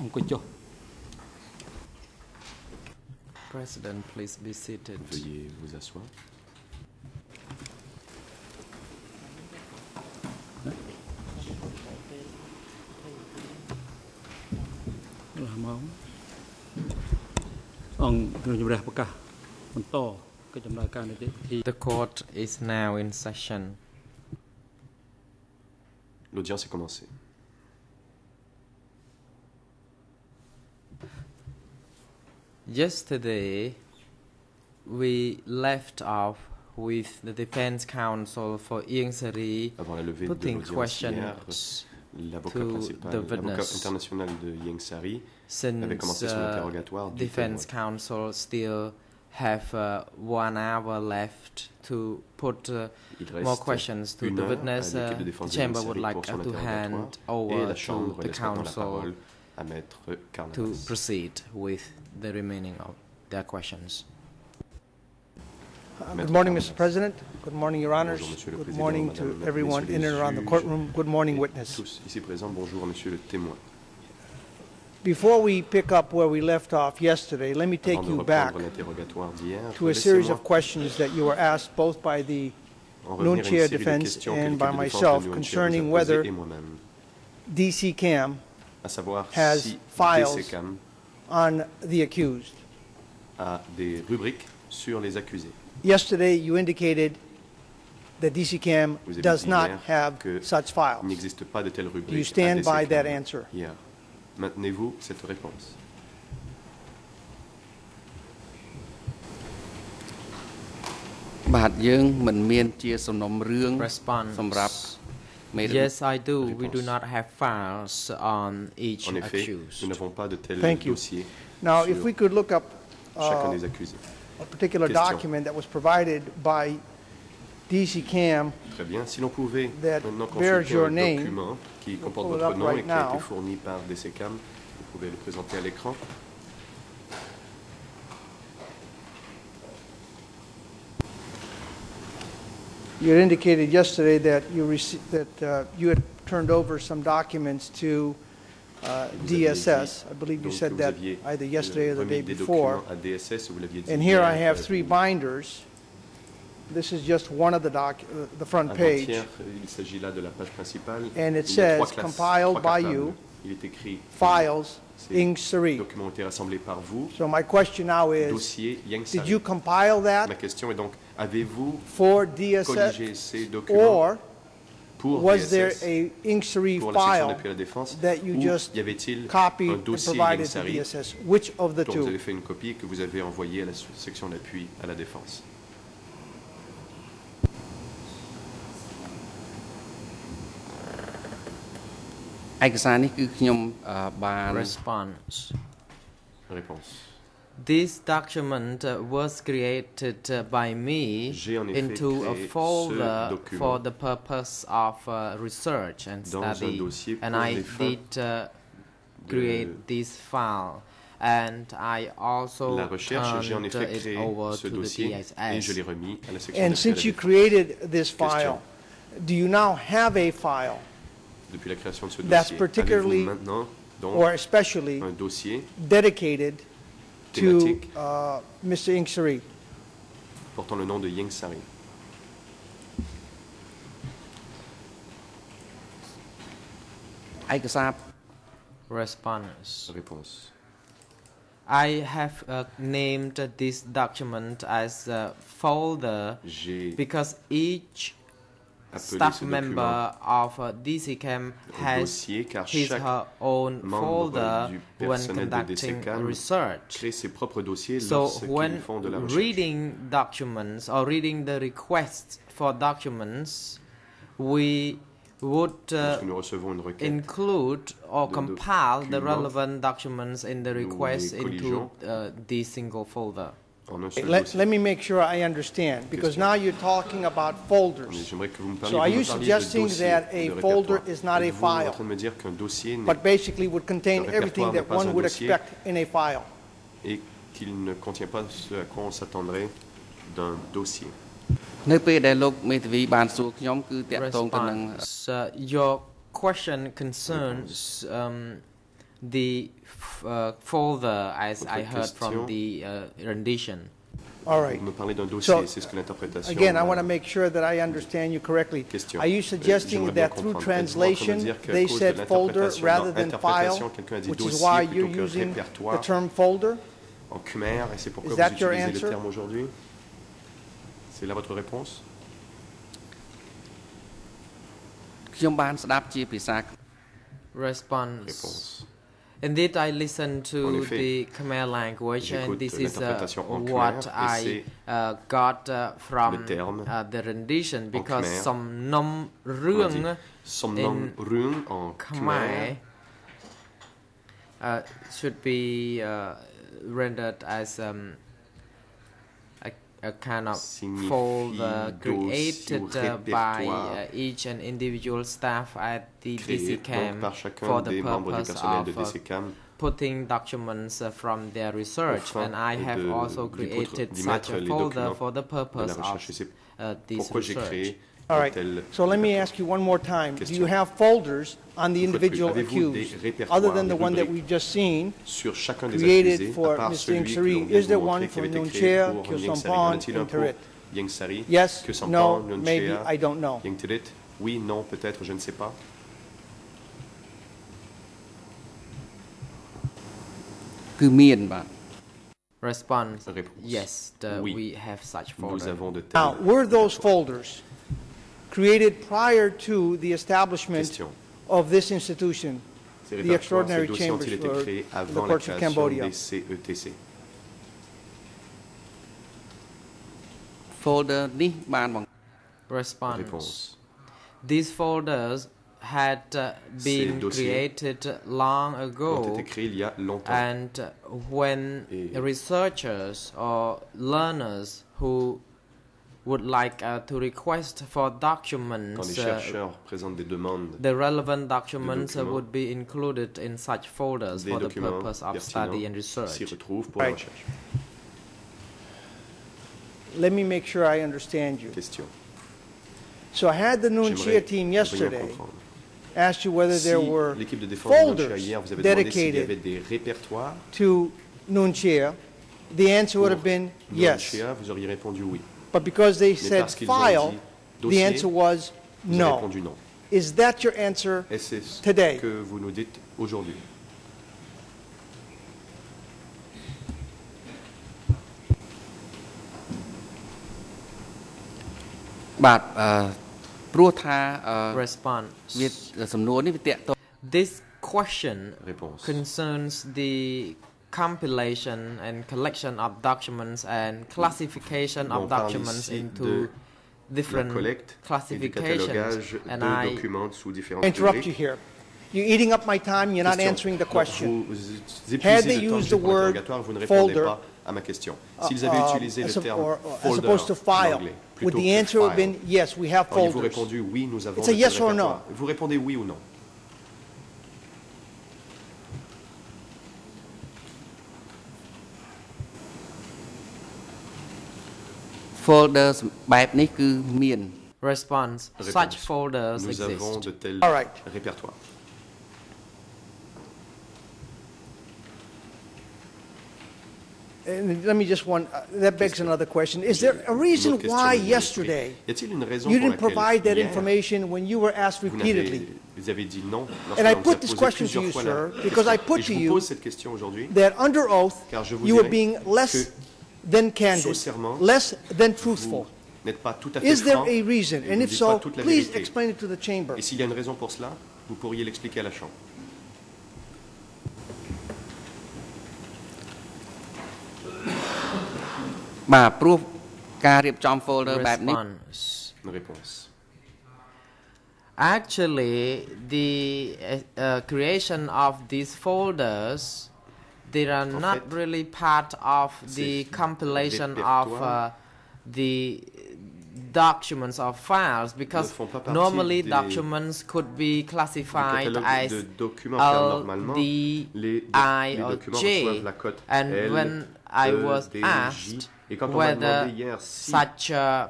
អង្គុយចុះ President, please be seated. Veuillez vous asseoir. កន្លះម៉ោងអង្គជំរះប្រកាសបន្តកិច្ចដំណើរការនីតិវិធី The court is now in session. L'audience est commencée. Yesterday, we left off with the defense counsel for Ieng Sary Avant la levée de putting questions l'avocat to principal, the l'avocat witness. international de Ieng Sary avait since commencé son uh, interrogatoire du defense témoin. counsel still have uh, one hour left to put uh, more questions to the witness. Uh, the chamber would like to hand over to the counsel à maître to proceed with the remaining of their questions. Uh, Good morning, Mr. President. Good morning, Your Honors. Bonjour, Good morning Madame, to everyone in and around the courtroom. Good morning, et witness. Tous ici présents, bonjour Monsieur le témoin. Before we pick up where we left off yesterday, let me take you back reprendre l'interrogatoire d'hier, to a series of questions that you were asked both by the en revenir à une Nuon Chea série de Defense and by de défense de myself concerning whether posées et moi-même, DC Cam à savoir has si files DCCAM on the accused. a des rubriques sur les accusés. Yesterday, you indicated that DC Cam Vous avez does dit not hier have que such Il files. n'existe pas de telle rubrique. Do you à stand by DCCAM that answer? Hier. Maintenez-vous cette réponse បាទយើងមិនមានជាសំណុំរឿង Response. សម្រាប់មេរៀន Yes, I do. We do not have files on each En effet, accused. nous n'avons pas de tel Thank Now, sur if we could look up chacun uh, des accusés. a particular Question. document that was provided by DC Cam Très bien. Si l'on pouvait that maintenant bears consulter your un name, document qui comporte pull it votre up nom right et qui a été now. fourni par DCCAM, vous pouvez le présenter à l'écran. You had indicated yesterday that you received, that uh, you had turned over some documents to uh, DSS. I believe you said that either euh, yesterday or the day before. documents à DSS, vous l'aviez dit And here I have euh, three binders. This is just one of the doc, uh, the front page. Avant-hier, il s'agit là de la page principale. And it Il y a trois says, compiled by you, Il est écrit Files, Ces Ieng Sary. documents ont été rassemblés par vous. So my question now is, did you compile Ma that question est donc, avez-vous for DSS? colligé ces documents Or pour was there DSS, a Inc. Sari pour la section file d'appui à la défense, that you ou just y avait-il copied un and dossier provided Yang to Sari DSS? Which of the dont vous avez two? fait une copie et que vous avez envoyé à la section d'appui à la défense ឯកសារនេះគឺខ្ញុំអឺបាន Response. Réponse. This document uh, was created uh, by me J'ai en effet into a folder for the purpose of uh, research and study. And I did uh, create this file. And I also La recherche, j'ai en effet it créé over ce to the dossier et je l'ai remis à la section And d'appui à la since you created this Question. file, do you now have a file, Depuis la création de ce That's particularly- maintenant donc or especially un dossier dedicated to uh, Mr. Ieng Sary. portant le nom de Ieng Sary. Response. Réponse. I have uh, named this document as a folder because each staff member of uh, DCCAM has his her own folder when conducting research. crée ses propres dossiers So when font de la recherche. reading documents or reading the requests for documents, we would uh, Lorsque nous recevons une requête, include or compile the relevant documents in the request into uh, this single folder. en un seul Let, dossier. let me make sure I understand, because Question. now you're talking about Mais folders. J'aimerais que vous me parliez, So are vous me you parliez suggesting de dossier, that a de folder répertoire. is not a Êtes-vous en file? train de me dire qu'un dossier n'est- But basically would contain Le everything répertoire that n'est pas one un would dossier. expect in a file. et qu'il ne contient pas ce à quoi on s'attendrait d'un dossier. នៅពេលដែលលោកមេធាវីបានសួរខ្ញុំគឺតាក់ទងទៅនឹង Response. Uh, your question concerns um, the f- uh, folder as Autre I heard from question? the uh, rendition. All right. Vous me parlez d'un dossier, So, c'est ce que l'interprétation. Again, I m'a- want to make sure that I understand you correctly. Question. Are you Euh, suggesting j'aimerais bien that through comprendre. Êtes-vous en train de translation, dire qu'à they cause de said folder l'interprétation, rather dans than file, interprétation, quelqu'un a dit which is dossier why plutôt you're que using the répertoire term folder? en khmer, et c'est pourquoi Is vous that your utilisez answer? le terme aujourd'hui C'est là votre réponse ខ្ញុំបានស្ដាប់ជាភាសា Response. Indeed, I listened to effet, the Khmer language, and this is uh, l'interprétation en khmer, what I uh, got uh, from uh, the rendition because khmer. some nom rương Somnom in Rung en Khmer khmer. uh, should be uh, rendered as um, a, kind of folder created uh, by uh, each and individual staff at the créé DC donc camp for the des membres du purpose of uh, putting documents uh, from their research and I have also created such a folder for the purpose of recherche. Et c'est uh, this research. All right. So let me ask you one more time. Do you have folders on the individual accused, other than the one that we've just seen, created for Mr. Ieng Sary? Is there one for Nuon Chea, Kyusampan, and Thirith? Yes, no, maybe, I don't know. Oui, non, peut-être, je ne sais pas. Response, yes, the, we have such folders. Now, were those folders created prior to the establishment Question. of this institution, the Extraordinary Chambers for the Courts of Cambodia. Folder Response. These folders had uh, been created long ago and when researchers or learners who would like uh, to request for Quand les documents uh, chercheurs présentent des demandes The relevant documents uh, documents. would be included in such folders for the purpose of study and research. pour Right. recherche. Let me make sure I understand you. Question. So I had the Nuon Chea team yesterday asked you whether Si there were l'équipe de défense de Nuon Chea folders hier vous avez demandé y dedicated avait des to Nuon Chea, the answer would have been pour yes. Nuon Chea, vous auriez répondu oui. But because they Mais said parce qu'ils ont file, dit the dossier, answer was vous avez no. répondu non. Is that your answer? Et c'est ce Today. que vous nous dites aujourd'hui. ៗបាទអឺព្រោះថាអឺ Response. វាសំណួរនេះវាតកតង This question Réponse. concerns the compilation and collection of documents and classification of documents into different collecte et du classifications. And I documents sous différents Interrupt you here. You're eating up my time, you're not answering the question. Had they used the word l'interrogatoire, vous ne répondez folder, à ma question. S'ils avaient Uh, utilisé le as, terme or- or- folder opposed to en file, anglais, would plutôt the que answer have file, been yes, we have auriez-vous folders? répondu oui, nous avons It's a yes or no. répertoires Vous répondez oui ou non. folder បែបនេះគឺមាន Response. Réponse. Such folders Nous avons exist. de tels All right. répertoires. And let me just one, uh, that begs another question. Is there a reason Une autre question why me vient à l'esprit. yesterday Y a-t-il une raison you pour didn't laquelle provide that hier, information when you were asked vous, n'avez- repeatedly? vous avez dit non And I lorsqu'on vous a put this posé question to plusieurs you, fois sir, la because I question. put Et je to vous you pose cette question aujourd'hui that under oath, Car je vous you were dirai being less que than candid, less than truthful. Is there a reason? And if so, please explain it to the chamber. Et s'il y a une raison pour cela, vous pourriez l'expliquer à la Chambre. Response. Actually, the uh, creation of these folders they are not really part of the compilation of uh, the documents or files because font pas partie normally documents could be classified as de documents, car L, D, les, or J. la cote And when I was asked Et quand on m'a whether such uh,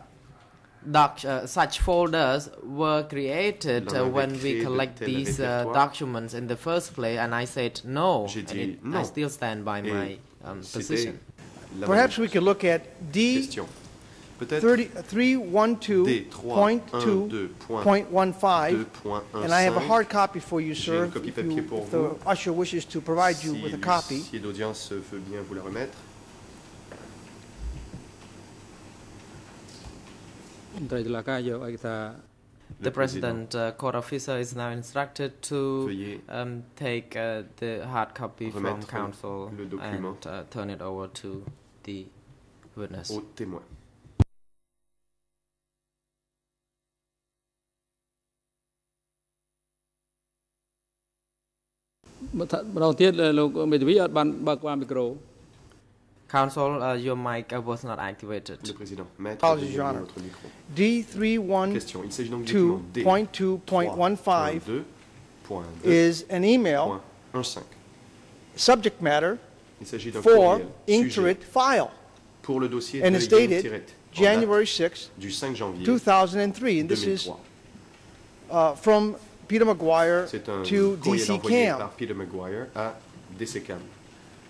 doc, uh, such folders were created uh, when we collect tels these uh, documents in the first place, and I said no. J'ai and dit it- I still stand by Et my um, position. Perhaps we could look at D question. Peut-être 30 312.2.15, and I have a hard copy for you, sir, if you- if the usher wishes to provide you si with a copy. l'huissier d'audience veut bien vous la remettre. The president uh, court officer is now instructed to um, take uh, the hard copy from council and uh, turn it over to the witness. Council, uh, your mic uh, was not activated. Le Président, maître, votre micro. D. 3.2.15 is an email subject matter for courriel file pour le dossier and it's dated January 6, 2003. And this is uh, from Peter Maguire to DC Cam. par Peter Maguire à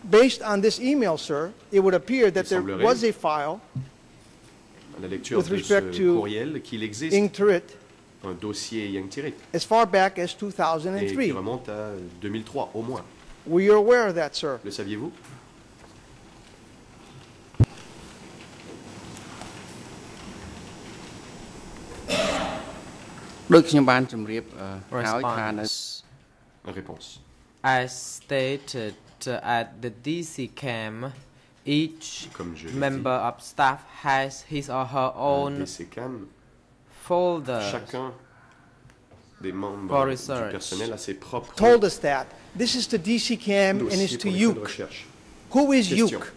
based on this email, sir, it would appear that there was a file with respect to courriel qu'il un dossier Ieng Thirith as far back as et qui 2003. remonte à 2003 au moins. Were you aware of that, sir? Le saviez-vous Response. As stated uh, at the DC cam, each Comme je l'ai member of staff has his or her own DCCAM, folder. chacun des membres For du personnel a ses propres Told us that. This is to DC Cam and dossiers it's to pour les fins de Youk. recherche. Who is Question. Youk?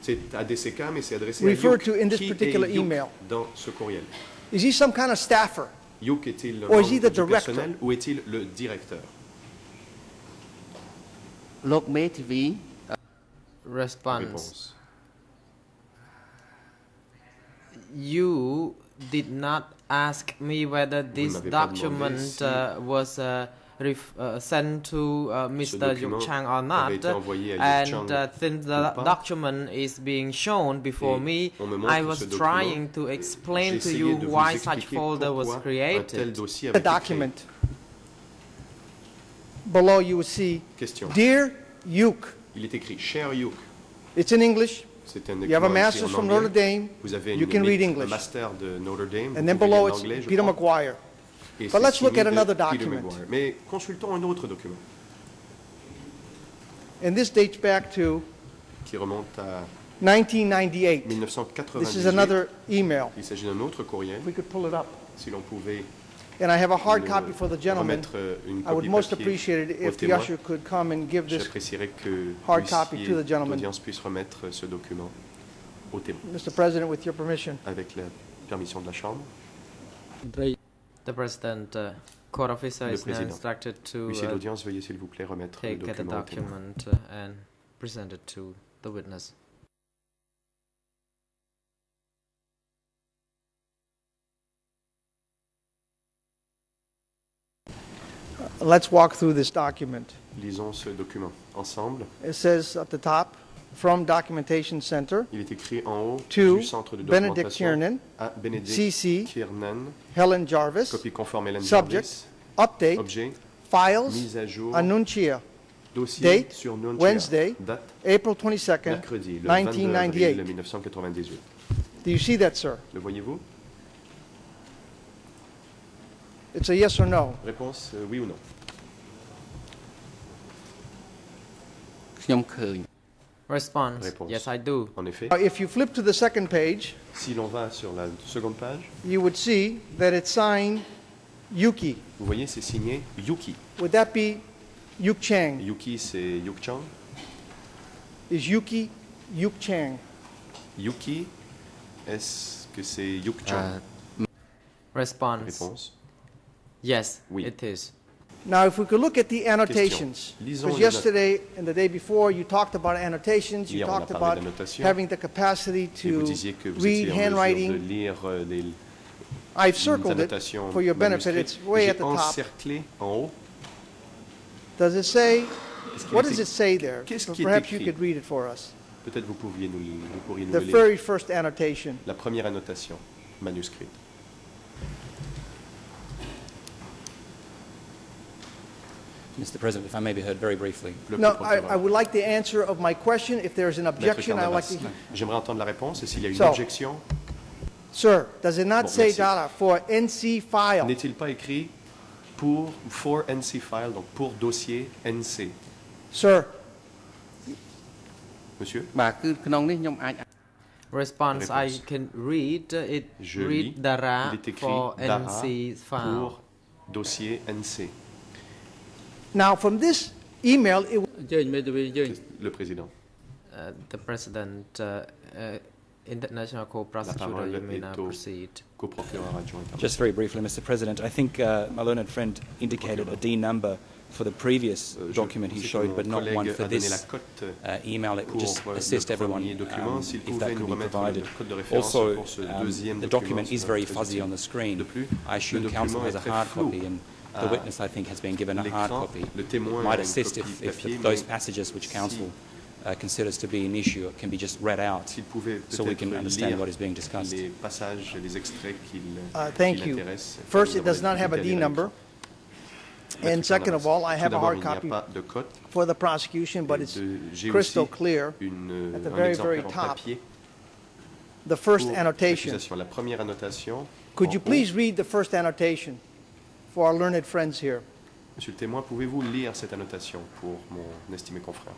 C'est à DCCAM et c'est adressé Referred à to in this Qui particular email. dans ce courriel Is he some kind of staffer? Youk est-il le Or is he membre the du director? personnel ou est-il le directeur locomotive uh, response. You did not ask me whether this document uh, was uh, uh, sent to uh, Mr. Youk Chhang or not, and uh, since the document is being shown before me, I was trying to explain to you why such folder was created. The document. Below you will see, Question. Dear Uke. Il est écrit Cher Youk. It's in English. C'est un You have a master's en from anglais. Notre Dame. Vous avez You une can read English. un master de Notre Dame. And vous then pouvez below lire it's l'anglais, je Peter. McGuire. Et But let's look at another document. Mais consultons un autre document And this dates back to qui remonte à 1998. 1998. This is another email. Il s'agit d'un autre courriel. If we could pull it up. Si l'on pouvait And I have a hard copy for the gentleman. I would most appreciate it if the usher could come and give this. Que Hard copy to the gentleman. puisse remettre ce document au témoin, Mr. President, with avec la permission de la Chambre. The President, uh, court officer Le is président. instructed to uh, veuillez s'il vous plaît le the document document uh, and present it to. Let's walk through this document. Lisons ce document ensemble. It says at the top, from Documentation Center Il est écrit en haut to du centre de Benedict documentation Kiernan, à Benedict CC, Kiernan, Helen Jarvis, copie conforme Hélène Subject, Jarvis, update, objet, files, mise à jour, Annuncia, dossier date, sur Nuntia, Wednesday, date April 22nd. mercredi, le 22 avril 1998. 1998. Do you see that, sir? Le voyez-vous? It's a yes or no. Réponse euh, oui ou non. ខ្ញុំឃើញ Response Yes I do. En effet. Now, if you flip to the second page, si l'on va sur la seconde page, you would see that it's signed Yuki. Vous voyez, c'est signé Yuki. Would that be Youk Chhang? Yuki, c'est Youk Chhang. Is Yuki Youk Chhang? Yuki, est-ce que c'est Yuk euh, Chang? Uh, response. Réponse. Yes, Oui. it is. Now, if we could look at the annotations, because yesterday and the day before, you talked about annotations, you Hier, talked parlé about d'annotations. having the capacity to disiez que vous read handwriting. lire euh, I've les circled it annotations for your benefit. It's way at the top. encerclé en haut. Does it say, what does it say there? Qu'est-ce So Perhaps you could read it for us. Peut-être vous, pouviez nous, le- vous pourriez nous The very first annotation. La première annotation manuscrite. Mr. President, if I may be heard very briefly. I, would like the answer of my question. If there is an objection, entendre la réponse et s'il y a une objection? Sir, does it not say for NC file? N'est-il pas écrit pour NC file, donc pour dossier NC? Sir. Monsieur? Response. I can read it. Je lis. Pour dossier NC. Now, from this email, it Le président. Uh, the president, uh, uh, international co-prosecutor, you may now proceed. Just very briefly, Mr. President, I think uh, my learned friend indicated a D number for the previous document he showed, but not one for this uh, email. It would just assist everyone um, if that could be provided. Also, um, the document is very fuzzy on the screen. I assume Council has a hard copy and the witness, I think, has been given a hard copy. le témoin Might assist if, if papier, those passages which si- counsel uh, considers to be an issue can be just read out so we can understand what is being discussed. les passages, les extraits Uh, thank you. First, it does not have a écouté D les number. And second of all, I have a hard il n'y a copy pas de code. for the prosecution, but it's crystal clear. une, at the very, very top. The first annotation. La annotation. Could en you haut. please read the first annotation Monsieur le témoin, pouvez-vous lire cette annotation pour mon estimé confrère?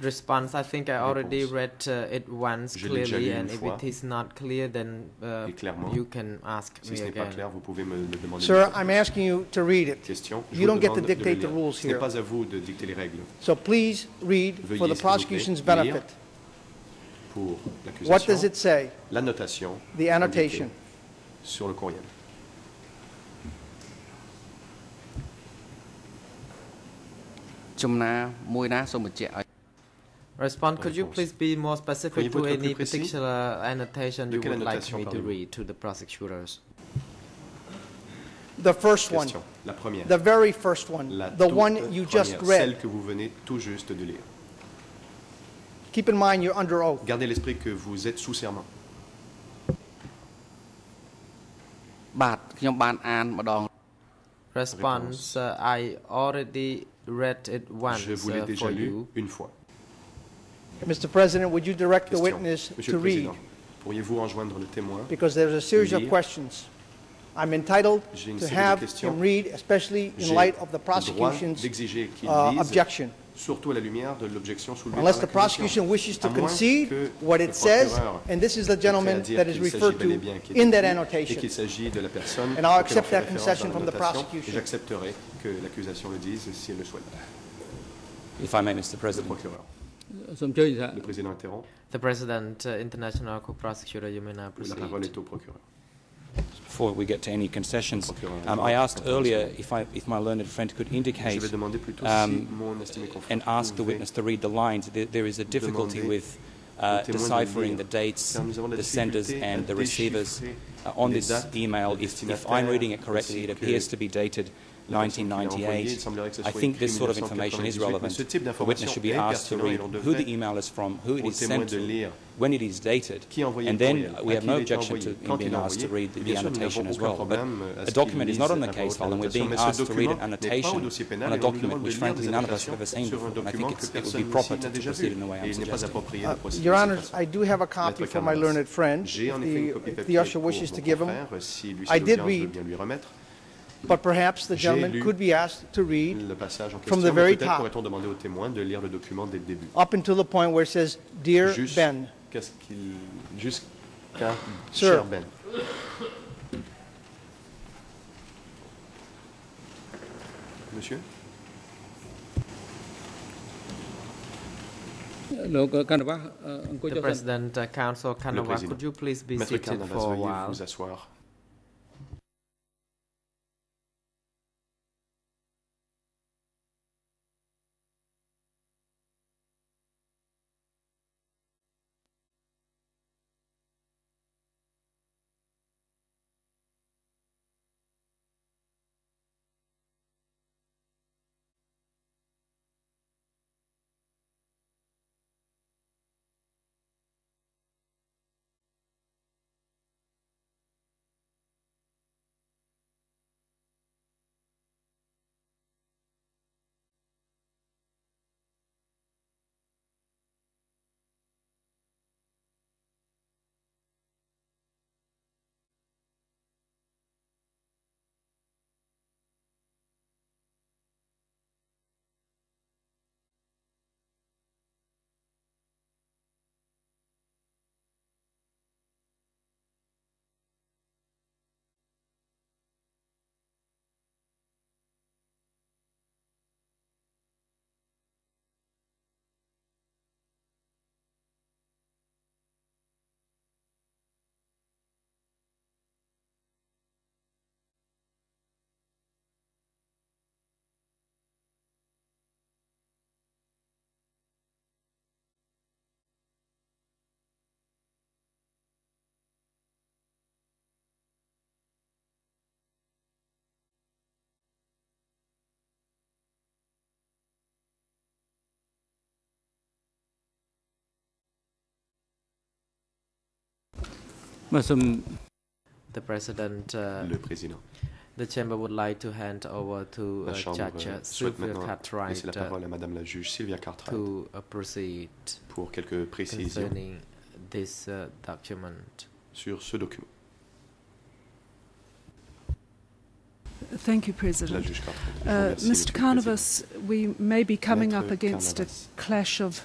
response. I think I already read uh, it once Je clearly, and if it is not clear, then uh, you can ask si me again. Clair, me Sir, I'm asking you to read it. Question, you don't get to dictate the rules here. So please read Veuillez, for the prosecution's benefit. What does it say? The annotation. Sur le courriel. Respond could you Réponse. please be more specific Pourriez-vous to être plus any précis? particular annotation De you quelle would like annotation me to parlez-vous? read to the prosecutors? The first one, Question. La première. the very first one, La the toute one you just première, Celle read. que vous venez tout juste de lire. Keep in mind you're under oath. Gardez à l'esprit que vous êtes sous serment. បាទខ្ញុំបានអានម្ដង Response uh, I already read it once Je vous l'ai uh, déjà for lu you. une fois. Mr. President, would you direct the Question. witness Monsieur to le read? Président, pourriez-vous enjoindre le témoin Because there's a series of Lire. questions. I'm entitled J'ai une to série de have questions. him read, especially in J'ai light of the le droit prosecution's d'exiger qu'il uh, lise, objection. surtout à la lumière de l'objection soulevée Unless par the l'accusation. prosecution wishes to À moins concede que what le it says, procureur and this is the gentleman prêt à dire that is qu'il s'agit referred bel et to bien qui est in that écrit, et annotation. qu'il s'agit de la personne And I'll auquel on accept fait that référence concession dans from the l'annotation, prosecution. Et j'accepterai que l'accusation le dise si elle le souhaite. If I may, Mr. Le President. procureur. Le président interrompt. The president, uh, international prosecutor, you may now proceed. La parole est au procureur. Before we get to any concessions, um, I asked earlier if, I, if my learned friend could indicate um, and ask the witness to read the lines. There, there is a difficulty with uh, deciphering the dates, the senders, and the receivers uh, on this email. If, if I'm reading it correctly, it appears to be dated la personne qui l'a envoyé, il 1998. semblerait que ce I think écrit this sort of information is relevant. mais ce type The witness should be asked to read who the email is from, who it au is témoin sent to, when it is dated, qui a envoyé and then we have no objection to him being asked to read the, the bien sûr, nous annotation as well. But problème à document is not on the case file, and we're being asked to read an document n'est pas au annotation dossier on a et on nous document which frankly none of us have ever seen before. And I think it's, it would be proper to, to déjà proceed in the way I'm il n'est pas suggesting. approprié Uh, Your de cette Honors. I do have a copy Maître for my learned friend, if J'ai en effet une the, if the usher wishes to give him, confrère, si lui I did read. But perhaps the gentleman could be asked to read le passage en question, from the very peut-être pourrait-on demander au témoin de lire le document dès le début. Up until the point where it says, Dear Ben. Qu'est-ce qu'il... Jusqu'à... Ben. Monsieur? President, uh, Council Kanawa, could you please be seated for a while? Madam the President, uh, Le Président. The Chamber would like to hand over to uh, Judge uh, euh, Silvia Cartwright la uh, parole à Madame la juge Silvia Cartwright to uh, proceed pour quelques précisions concerning this uh, document. sur ce document. Thank you, President. Uh, Mr. Karnavas, we may be coming up against Karnavas. a clash of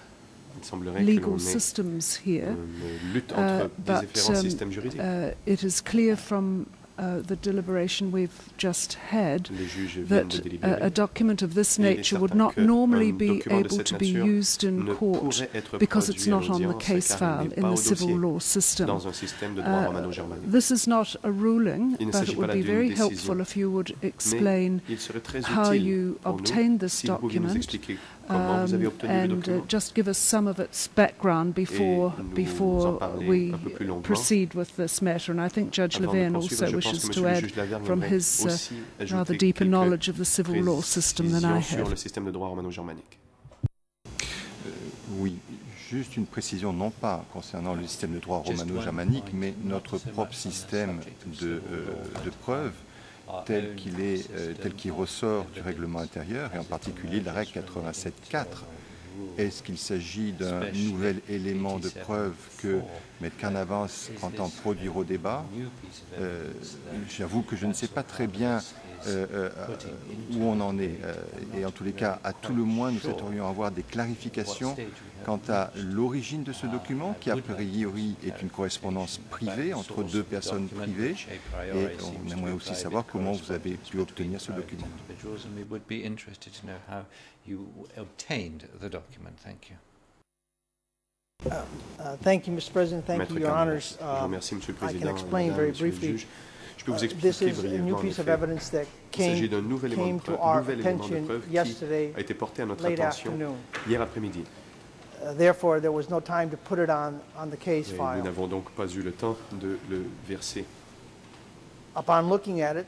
legal systems here. Uh, but, um. Uh, it is clear from uh, the deliberation we've just had Les juges viennent that de a, document of this nature would not normally be able to be used in court because it's not on the case file in the civil law system. dans un système de droit Uh, this is not a ruling, but it would be very helpful if you would explain il serait très how you obtained this si vous pouviez nous document expliquer comment vous avez um, and uh, just give us some of its background before before we un peu plus longuement proceed with this matter. And I think Judge Avant de Lavergne poursuivre, also wishes to add from his uh, rather deeper knowledge of the civil law system than I précisions sur le have. système de droit romano-germanique. Euh, Oui, juste une précision, non pas concernant le système de droit romano-germanique, mais notre propre système de, euh, de preuves tel qu'il est, euh, tel qu'il ressort du règlement intérieur, et en particulier la règle 87.4. Est-ce qu'il s'agit d'un nouvel élément de preuve que M. Carnavas entend produire au débat Euh, J'avoue que je ne sais pas très bien euh, euh, où on en est. Et en tous les cas, à tout le moins, nous souhaiterions avoir des clarifications quant à l'origine de ce document, qui a priori est une correspondance privée entre deux personnes privées. Et on aimerait aussi savoir comment vous avez pu obtenir ce document. Thank you. Uh, Thank you, Mr. President. Thank Maître you, Your Carnavas. Honors. Je vous Uh, remercie, Monsieur le I can Président. explain very briefly. Je peux vous uh, This expliquer is a brièvement, new en piece of effet. evidence that Il s'agit d'un nouvel élément de preuve, our nouvel élément de attention preuve qui yesterday, a été porté à notre attention afternoon. hier après-midi. Uh, Therefore, there was no time to put it on, on the case Et nous file. n'avons donc pas eu le temps de le verser Upon looking at it,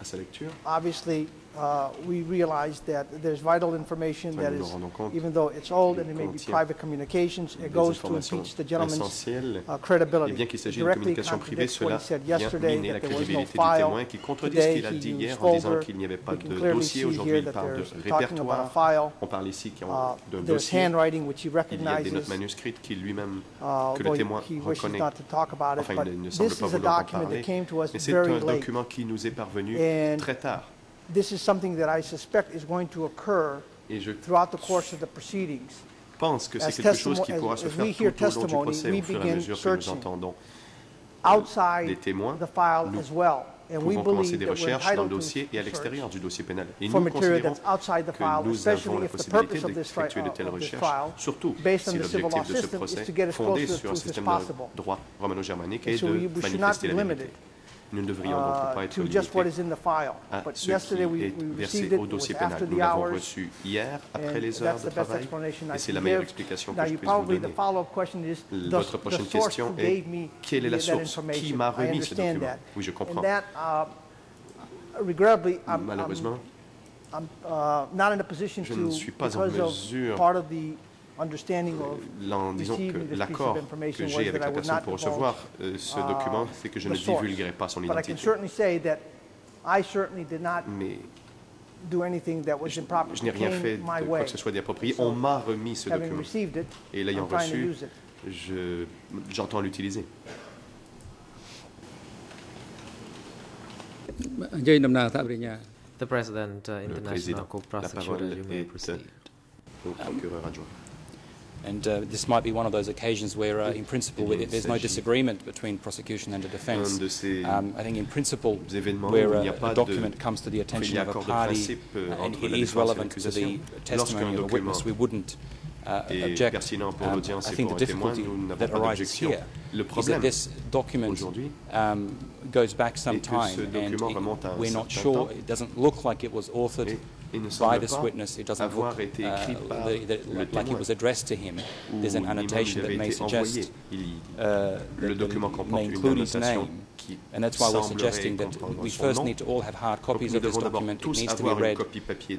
à sa lecture. obviously, uh, we realized that there's vital information Enfin, that nous nous is, rendons compte even though it's old and qu'il it may be contient private communications, des it goes to informations impeach the gentleman's essentielles. uh, Et credibility. bien qu'il It s'agisse d'une directly communication privée, contradicts what cela he said vient yesterday, miner la that there was no crédibilité du file. témoin qui contredit ce Today, qu'il a he dit used hier en disant folder. qu'il n'y avait pas We can de clearly dossier. see Aujourd'hui, here il that parle de there's talking about a répertoire. file. On parle ici qu'il y Uh, a d'un There's dossier. handwriting which he Il y a des recognizes, notes manuscrites qui lui-même, uh, que le although témoin he wishes reconnaît. not to talk about it, Enfin, but il ne semble this pas is a vouloir en document parler. that came to us Mais c'est very un late. document qui nous est parvenu And très tard. This is something that I suspect is going to occur Et je throughout the course of the proceedings. pense que c'est quelque chose qui as- pourra se as faire we tout au long du procès au fur et à mesure que nous entendons outside les témoins. the file nous as well. And we pouvons commencer des recherches dans le dossier et à l'extérieur du dossier pénal. Et nous considérons that's outside the que file, nous avons especially la if the possibilité purpose of this, tri- d'effectuer de telles recherches, surtout si l'objectif de ce procès fondé sur un système de droit romano-germanique est de manifester la vérité. Nous ne devrions donc uh, pas être to just what limités is in the file. à But ce qui yesterday, we, est we versé received it, au it was dossier pénal. after Nous the l'avons hours, reçu hier, après and les heures that's de the best travail, explanation I et c'est can la meilleure give. explication Now, que je you puisse vous probably, the donner. follow-up question is, Votre the, the prochaine source question who est gave me quelle est la that source Qui information. m'a I remis ce understand document that. Oui, je comprends. And that, uh, regrettably, I'm, I'm, Malheureusement, I'm uh, not in a position je to, ne suis pas en because of mesure, en disant que l'accord que j'ai avec la personne pour recevoir euh, ce document, c'est que je ne divulguerai pas son identité. Mais je, n'ai rien fait de quoi que ce soit d'approprié. On m'a remis ce document. Et l'ayant reçu, j'entends l'utiliser. Le président, la parole au procureur adjoint. And uh, this might be one of those occasions where, uh, in principle, there's no disagreement between prosecution and the defence. Un de ces Um, I think, in principle, where uh, a pas a de document comes to the attention of a party euh, uh, and it is relevant to the testimony of a witness, we wouldn't uh, object. Um, I think the témoin, difficulty that arises here is that this document um, goes back some time and it- remonte à un we're not sure, temps. it doesn't look like it was authored et by this witness. It doesn't look uh, the- the- like it was addressed to him. There's an annotation that may suggest uh, that- may include his name. And that's why we're suggesting that we first need to all have hard copies of this document. It needs to be read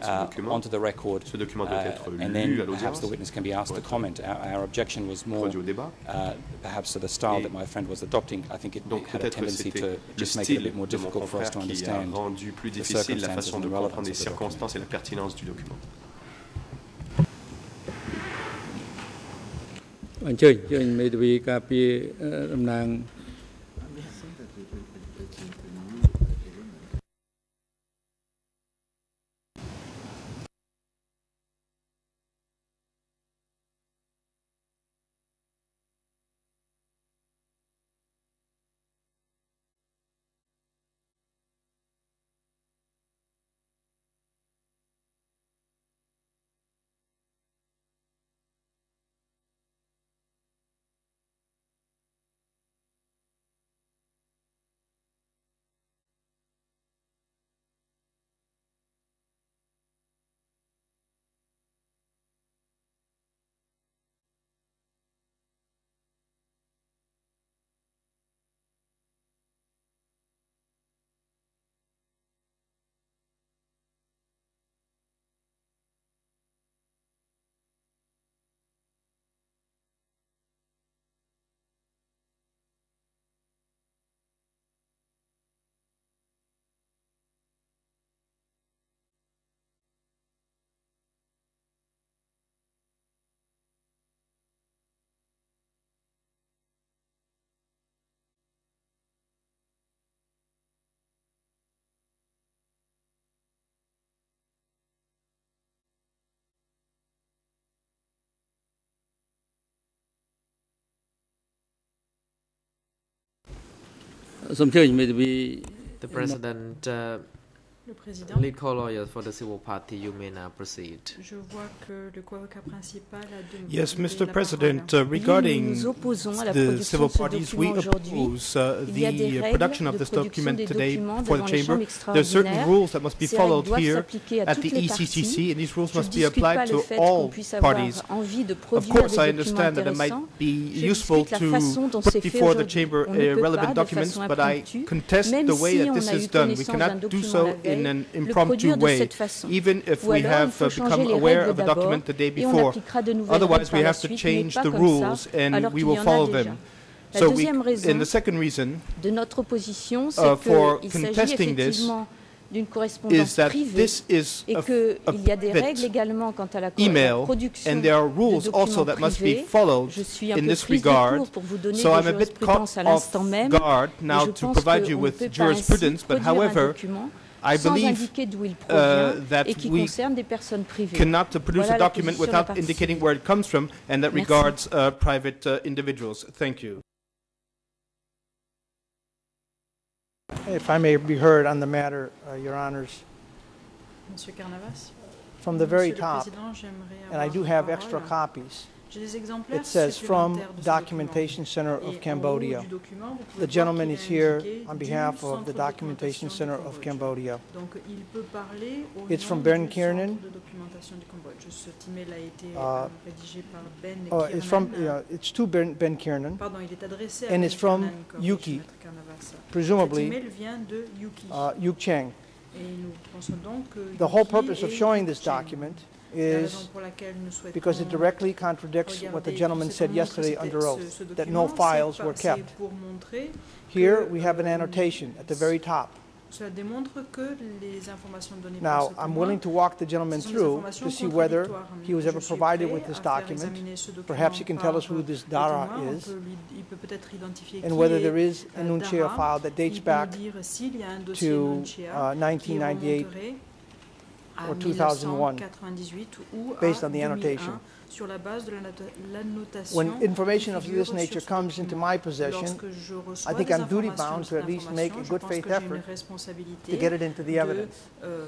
uh, onto the record, uh, and then perhaps the witness can be asked to comment. Our, our objection was more uh, perhaps to the style that my friend was adopting. I think it had a tendency to just make it a bit more difficult for us to understand the circumstances and the relevance of the document. Anh chơi, anh mới bị cà phê làm nàng Sometimes maybe the president. Uh, Le Président, lead co-lawyer for the civil party, you may now proceed. je vois que le co-avocat principal a demandé Yes, Mr. President, uh, Oui, nous regarding nous opposons à la the civil parties, we document aujourd'hui. oppose uh, Il y a des the production of this document today for the chamber. There are certain rules that must be followed here at the ECCC, and these rules must be applied to all parties. Of course, I understand that it might be useful discute la façon to put before the chamber uh, relevant documents, but I contest the way that this is done. We cannot do so la in an impromptu way, even if we have uh, become aware of the d'abord document the day before. appliquera de nouvelles Otherwise, we have to change the rules and we will a follow them. So we, and the second reason de notre opposition, uh, for contesting this d'une is correspondance that privée this is et a, qu'il a y a des règles également quant à la, email, production and there are rules also that must be followed Je suis un in peu this prise de regard. court pour vous donner So I'm a bit caught off guard now to provide you with peut pas ainsi jurisprudence, but however, I sans believe indiquer d'où il provient uh, that et qui we concerne des personnes privées. cannot produce Voilà a document position de la without indicating where it comes from, and that Merci. regards uh, private uh, individuals. Thank you. If I may be heard on the matter, uh, Your Honors, Monsieur Karnavas. from the very Monsieur top, and I do have extra copies, J'ai des exemplaires it says from ce Documentation Center of Et en haut Cambodia. du document, vous pouvez The gentleman is here on behalf of the Documentation Center of Cambodia. Donc il peut parler au It's from Ben Kiernan. Centre de documentation du Cambodge. Cet email a été Uh, euh, rédigé par Ben Oh, it's from, yeah, it's to Ben, ben Kiernan, Pardon, il est adressé à and it's from Yuki, Maître Karnavas. Cet presumably email vient de Yuki. uh, Youk Chhang. Et nous pensons donc que The whole purpose of showing this document is pour laquelle nous souhaitons because it directly contradicts what the gentleman said yesterday under oath, that no files were kept. Here, we have an annotation at the very top. Cela démontre que les informations données Now, I'm willing to walk the gentleman ce sont des through to see whether he was ever provided with this document. examiner ce document Perhaps he can tell us who this Dara is, peut lui- il peut peut-être identifier and whether there is an Nuon Chea file that dates back nous dire s'il y a un dossier to uh, 1998 remonterait à or 2001, 1998 ou à based on the annotation. sur la base de la nota- l'annotation When information of this nature comes into my possession, Lorsque je reçois I think I'm duty bound to at least make a good faith pense que j'ai effort to get it into the evidence. euh,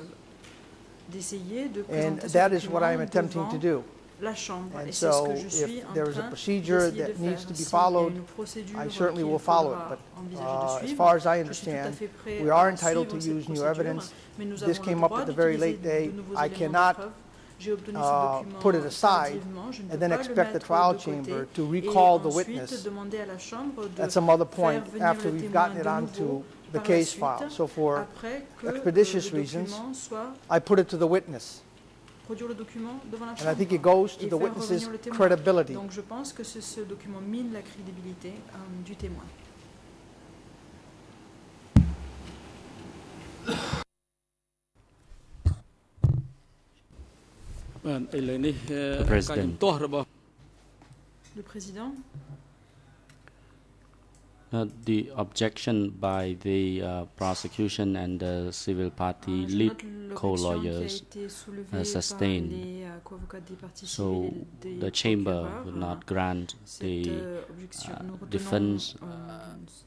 And that is what I am attempting to do. La Chambre. And Et c'est ce so, que je suis if en there is a train procedure d'essayer that needs faire. to be S'il y a followed, une procédure I certainly qu'il will follow it. faudra But envisager uh, de as suivre, far as I je suis tout à understand, fait prêt we à are entitled suivre to cette use new procédure, evidence. mais nous This avons le came up droit at the very late day. nouveaux I éléments de cannot preuve. J'ai obtenu uh, document put it aside tardivement, je ne and then pas le expect the mettre trial de côté chamber to et recall the ensuite witness demander à la chambre de at some other point faire venir after le we've témoin gotten it de onto nouveau the par la case suite, file. So for après que, expeditious le reasons, document soit I put it to the witness produire le document devant la Chambre. And I think it goes to the witness's credibility. Donc je pense que ce, ce document mine la crédibilité um, du témoin. The President. Président. Uh, the objection by the uh, prosecution and the civil party Euh, lead note l'objection qui a co-lawyers uh, sustained. euh, co-avocats des parties So civiles et des the chamber would not grant the euh, uh, defense euh,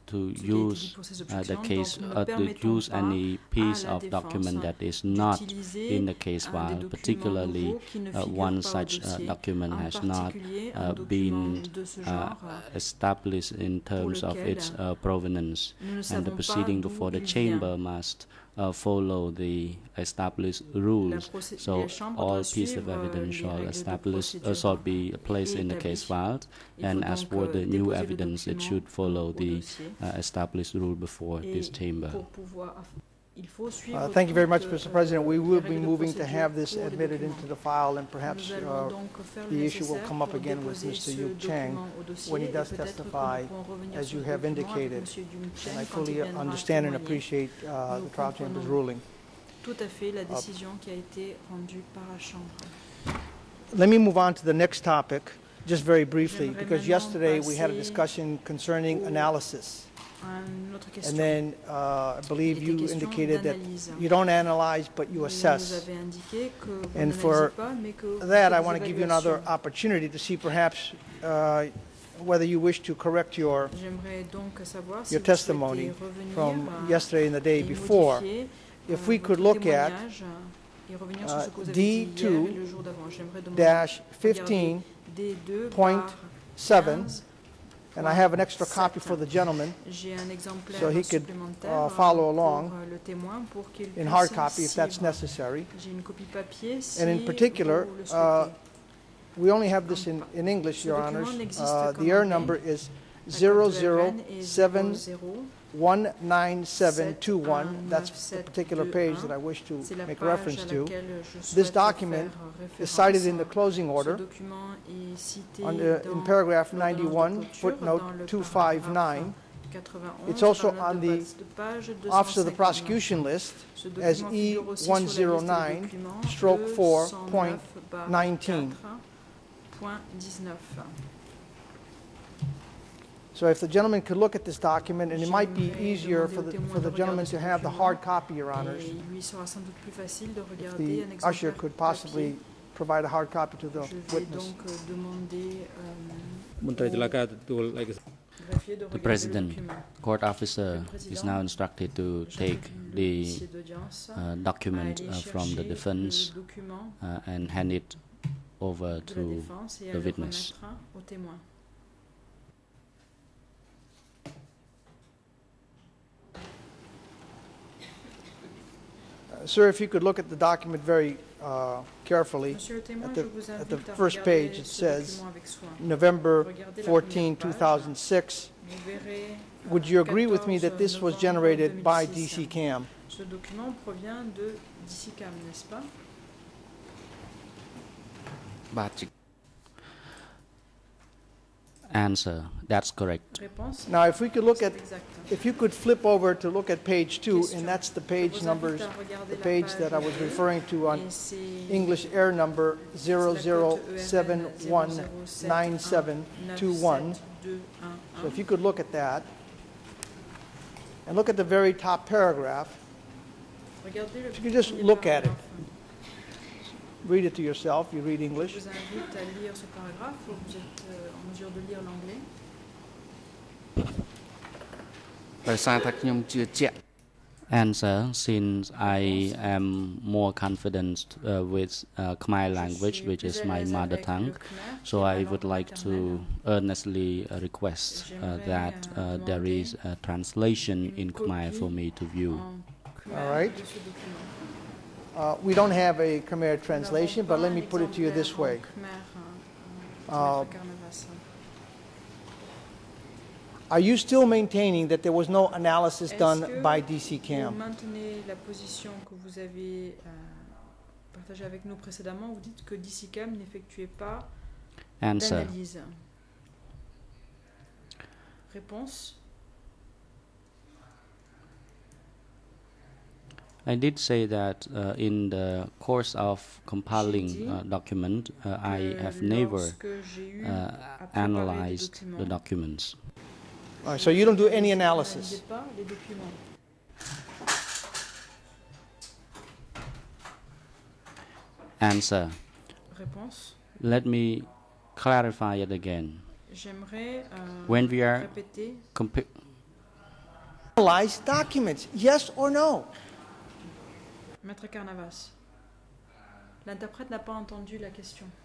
to ce qui a été dit use uh, the case uh, to use any piece of document that is not in the case file, particularly uh, one such uh, document has not uh, been uh, established in terms of its uh, provenance, and the proceeding before the chamber must uh, follow the established rules. So all pieces of evidence shall establish uh, shall be placed in the case Il and as for euh, the new evidence, it should follow the uh, established rule before this chamber. Pour pouvoir, il faut suivre Uh, Thank you very much, Mr. euh, President. We will be moving to have this admitted into the file, and perhaps uh, donc faire le the issue will come up again with Mr. Youk Chhang document au dossier when he does peut-être que nous testify, as you have indicated. Monsieur Youk Chhang And I fully understand and appreciate uh, the trial chamber's ruling. Tout à fait la décision qui a été rendue par la Chambre. Let me move on to the next topic, just very briefly, because yesterday we had a discussion concerning analysis. Autre question. And then uh, I believe you indicated that d'analyse. you don't analyze, but you Vous assess. avez indiqué que vous And n'analysez for pas, mais que vous that, I des want to give you another évaluations. opportunity to see perhaps uh, whether you wish to correct your, J'aimerais donc savoir si your vous testimony souhaitez revenir from euh, yesterday and the day et before. modifier, If euh, we could look at témoignage, euh, et revenir sur uh, que vous avez dit hier et D2 le jour d'avant. J'aimerais demander- dash regarder 15 D2 point barre 7, 15, and I have an extra copy for the gentleman J'ai un exemplaire so he could supplémentaire uh, euh, follow pour along euh, le témoin pour qu'il in puisse hard copy if that's suivre. necessary. J'ai une copie papier si And in particular, vous le uh, we only have this in, in English, Ce Your document Honors. n'existe Uh, qu'en The ERN anglais. number is La code de la RAN est 007 19721. That's the particular page that I wish to C'est la make page reference à to. laquelle je This souhaite document faire is cited in référence. the closing Ce order document est cité on the- in dans paragraph l'ordonnance de 91, clôture, footnote dans le 259. paragraphe 91, It's also dans on the de page Office of the 259. prosecution list Ce as figure aussi sur la liste des E109 documents stroke 209 4.19. 4.19. So if the gentleman could look at this document, and it might be easier for the, for the gentleman to have the hard copy, Your Honors. If the usher could possibly provide a hard copy to the witness. The President, court officer is now instructed to take the uh, document uh, from the defense uh, and hand it over to the witness. Sir, if you could look at the document very uh, carefully. At the, at the first page, it says November 14, 2006. Euh, Would you agree with me that this was generated by DC CAM? Ce document provient de DC CAM, n'est-ce pas? Answer. That's correct. Now, if we could look at, if you could flip over to look at page two, and that's the page numbers, invite à regarder the page that I was referring to on English ERN Number c'est la code ERN 00719721. So if you could look at that, and look at the very top paragraph, if you could just look at it. read it to yourself, you read Je English vous invite à lire ce paragraphe. Vous êtes euh, en mesure de lire l'anglais. ដោយសារថាខ្ញុំជឿជាក់ Answer since I am more confident uh, with uh, Khmer language suis which plus is à my l'aise mother avec tongue le khmer, so qui est ma I would langue like to maternelle. earnestly uh, request uh, J'aimerais, that euh, uh, there is a translation une in Khmer for copie me to view En khmer All right. de ce document. Uh, We don't have a Khmer Nous translation, n'avons but pas let un me put it to you exemplaire this en way. Khmer, euh, Uh, are you still maintaining that there was no analysis done que by DC Vous maintenez la position que vous avez euh, partagée avec nous précédemment. Vous dites que DCCAM n'effectuait pas Answer. d'analyse. Réponse I did say that uh, in the course of compiling dit uh, document, uh, I have never lorsque j'ai eu uh, à préparer des analyzed the documents, documents. All right, so you don't do any analysis? n'analysez pas les documents. Answer. Réponse Let me clarify it again. J'aimerais euh, When we are répéter compa- Analyze documents, yes or no? Maître Karnavas. L'interprète n'a pas entendu la question de Maître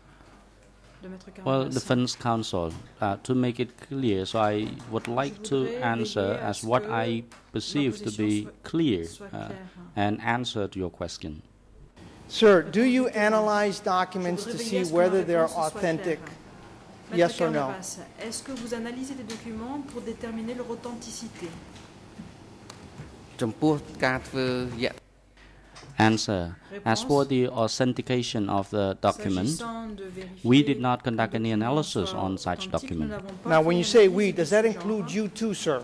well, the Defense Counsel, uh, to make it clear, so I would like to answer as what I perceive to be clear uh, and answer to your question. Sir, do you analyze documents to see whether they're authentic? Yes or no? Est-ce que vous analysez les documents pour déterminer leur authenticité? Answer. As for the authentication of the document, S'agissant de vérifier we did not conduct any analysis on such document. Now, when you say we, does that include you too, sir?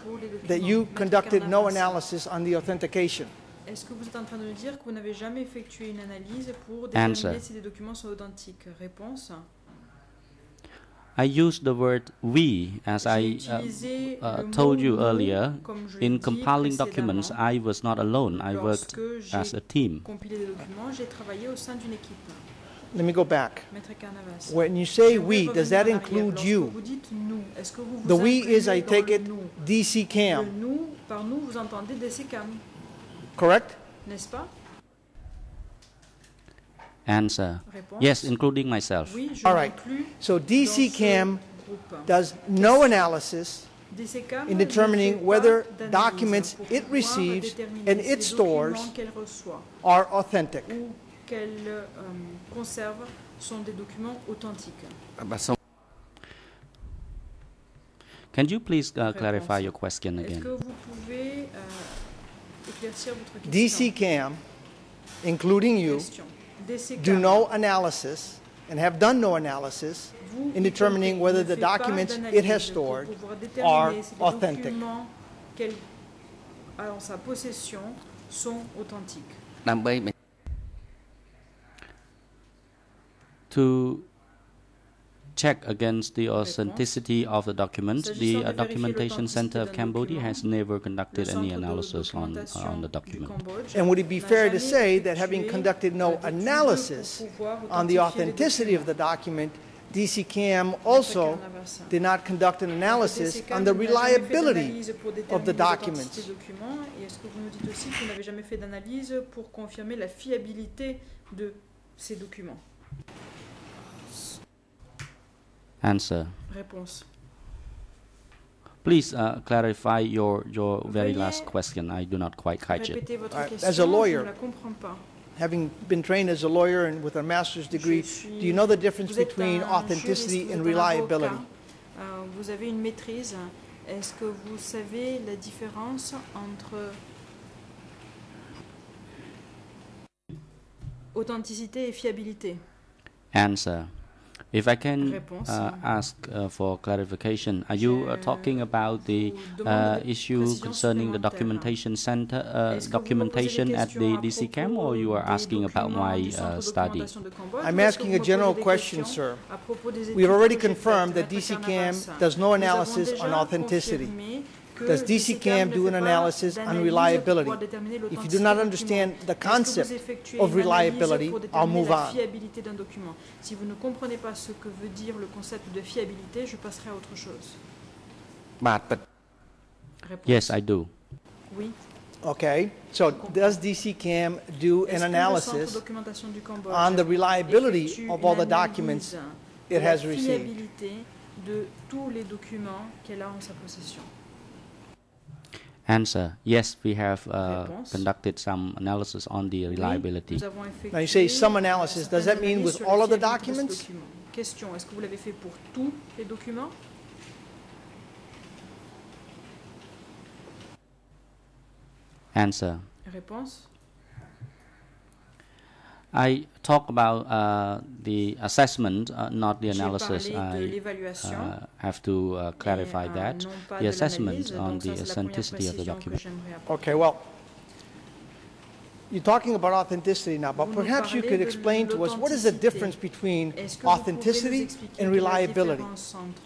That you conducted no analysis on the authentication? Est-ce que vous êtes en train de me dire que vous n'avez jamais effectué une analyse pour Answer. déterminer si les documents sont authentiques Réponse. I use the word we, as I uh, uh, told you earlier. comme je l'ai In compiling documents. I was not alone. I worked as a team. compilé des documents, j'ai travaillé au sein d'une équipe. Let me go back. When you say we, does that include you? Vous dites nous. Est-ce que vous vous The we is, I take it, DC Le Cam, nous, par nous, vous entendez DCCAM, correct? n'est-ce pas Answer. Réponse. Yes, including myself. Oui, je All right. So dans DC Cam does no analysis in determining whether documents it receives and it stores documents qu'elle reçoit are authentic. ou qu'elle euh, conserve sont des documents authentiques. Can you please uh, clarify your question again? que vous pouvez euh, éclaircir votre question DC Cam, including you, Question. DCCAM, do no analysis and have done no analysis in determining whether the documents it has stored are authentic. To check against the authenticity of the document. the uh, Documentation Center of Cambodia has never conducted any analysis on, uh, on the document. And would it be fair to say that having conducted no analysis on the authenticity of the document, DC Cam also did not conduct an analysis on the n'a jamais fait reliability of the déterminer documents. Answer. Réponse. Please uh, clarify your, your very Veuillez last question. I do not quite catch it. Répétez votre All right, question. as a lawyer, je ne la comprends pas. Having been trained as a lawyer and with a master's degree, suis- do you know the difference vous êtes between un authenticity juriste, and êtes un reliability? avocat, euh, vous avez une maîtrise. Est-ce que vous savez la différence entre authenticité et fiabilité Answer. If I can uh, ask uh, for clarification, are you uh, talking about the uh, issue concerning the documentation center, uh, Est-ce que vous me posez des documentation at the à DCCAM, propos or you are asking about my uh, study? documentation de Cambodge, I'm ou est-ce que asking a general question, sir. à propos des We've already confirmed that Maître DCCAM Karnavas. does no analysis on authenticity. Does DCCAM do an analysis on reliability? If you do not understand the concept of reliability, I'll move on. Si vous ne comprenez pas ce que veut dire le concept de fiabilité, je passerai à autre chose. But, but yes, I do. Oui. Okay, so does DCCAM do an analysis on the reliability of all the documents it has received? de tous les documents qu'elle a en sa possession. Answer: Yes, we have uh, conducted some analysis on the reliability. nous avons effectué Now, you say some analysis. Does that mean with all of the fiabilité de ce documents? Question, est-ce que vous l'avez fait pour tous les documents Answer: Réponse I talk about uh, the assessment, uh, not the analysis. I uh, have to uh, clarify et, euh, that. The assessment on the c'est la première authenticity of the document. Okay, well, you're talking about authenticity now, but Vous perhaps you could explain to us what is the difference between Est-ce que vous pouvez nous authenticity and quelle est la reliability?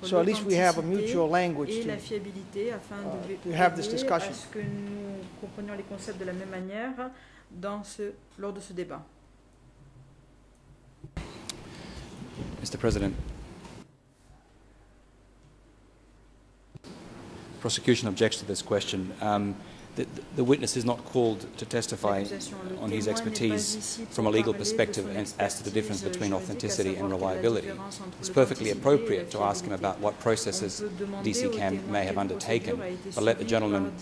So at least we have a mutual language et to- la fiabilité afin uh, to have this discussion. à ce que nous comprenions les concepts de la même manière dans ce, lors de ce débat. Mr. President. Prosecution objects to this question. Um, the, the witness is not called to testify on his témoin n'est pas expertise from a legal perspective as, to the difference between authenticity and savoir quelle est la reliability. It's perfectly l'authenticité et la appropriate to ask him about what processes DCCAM may have undertaken, but let the gentleman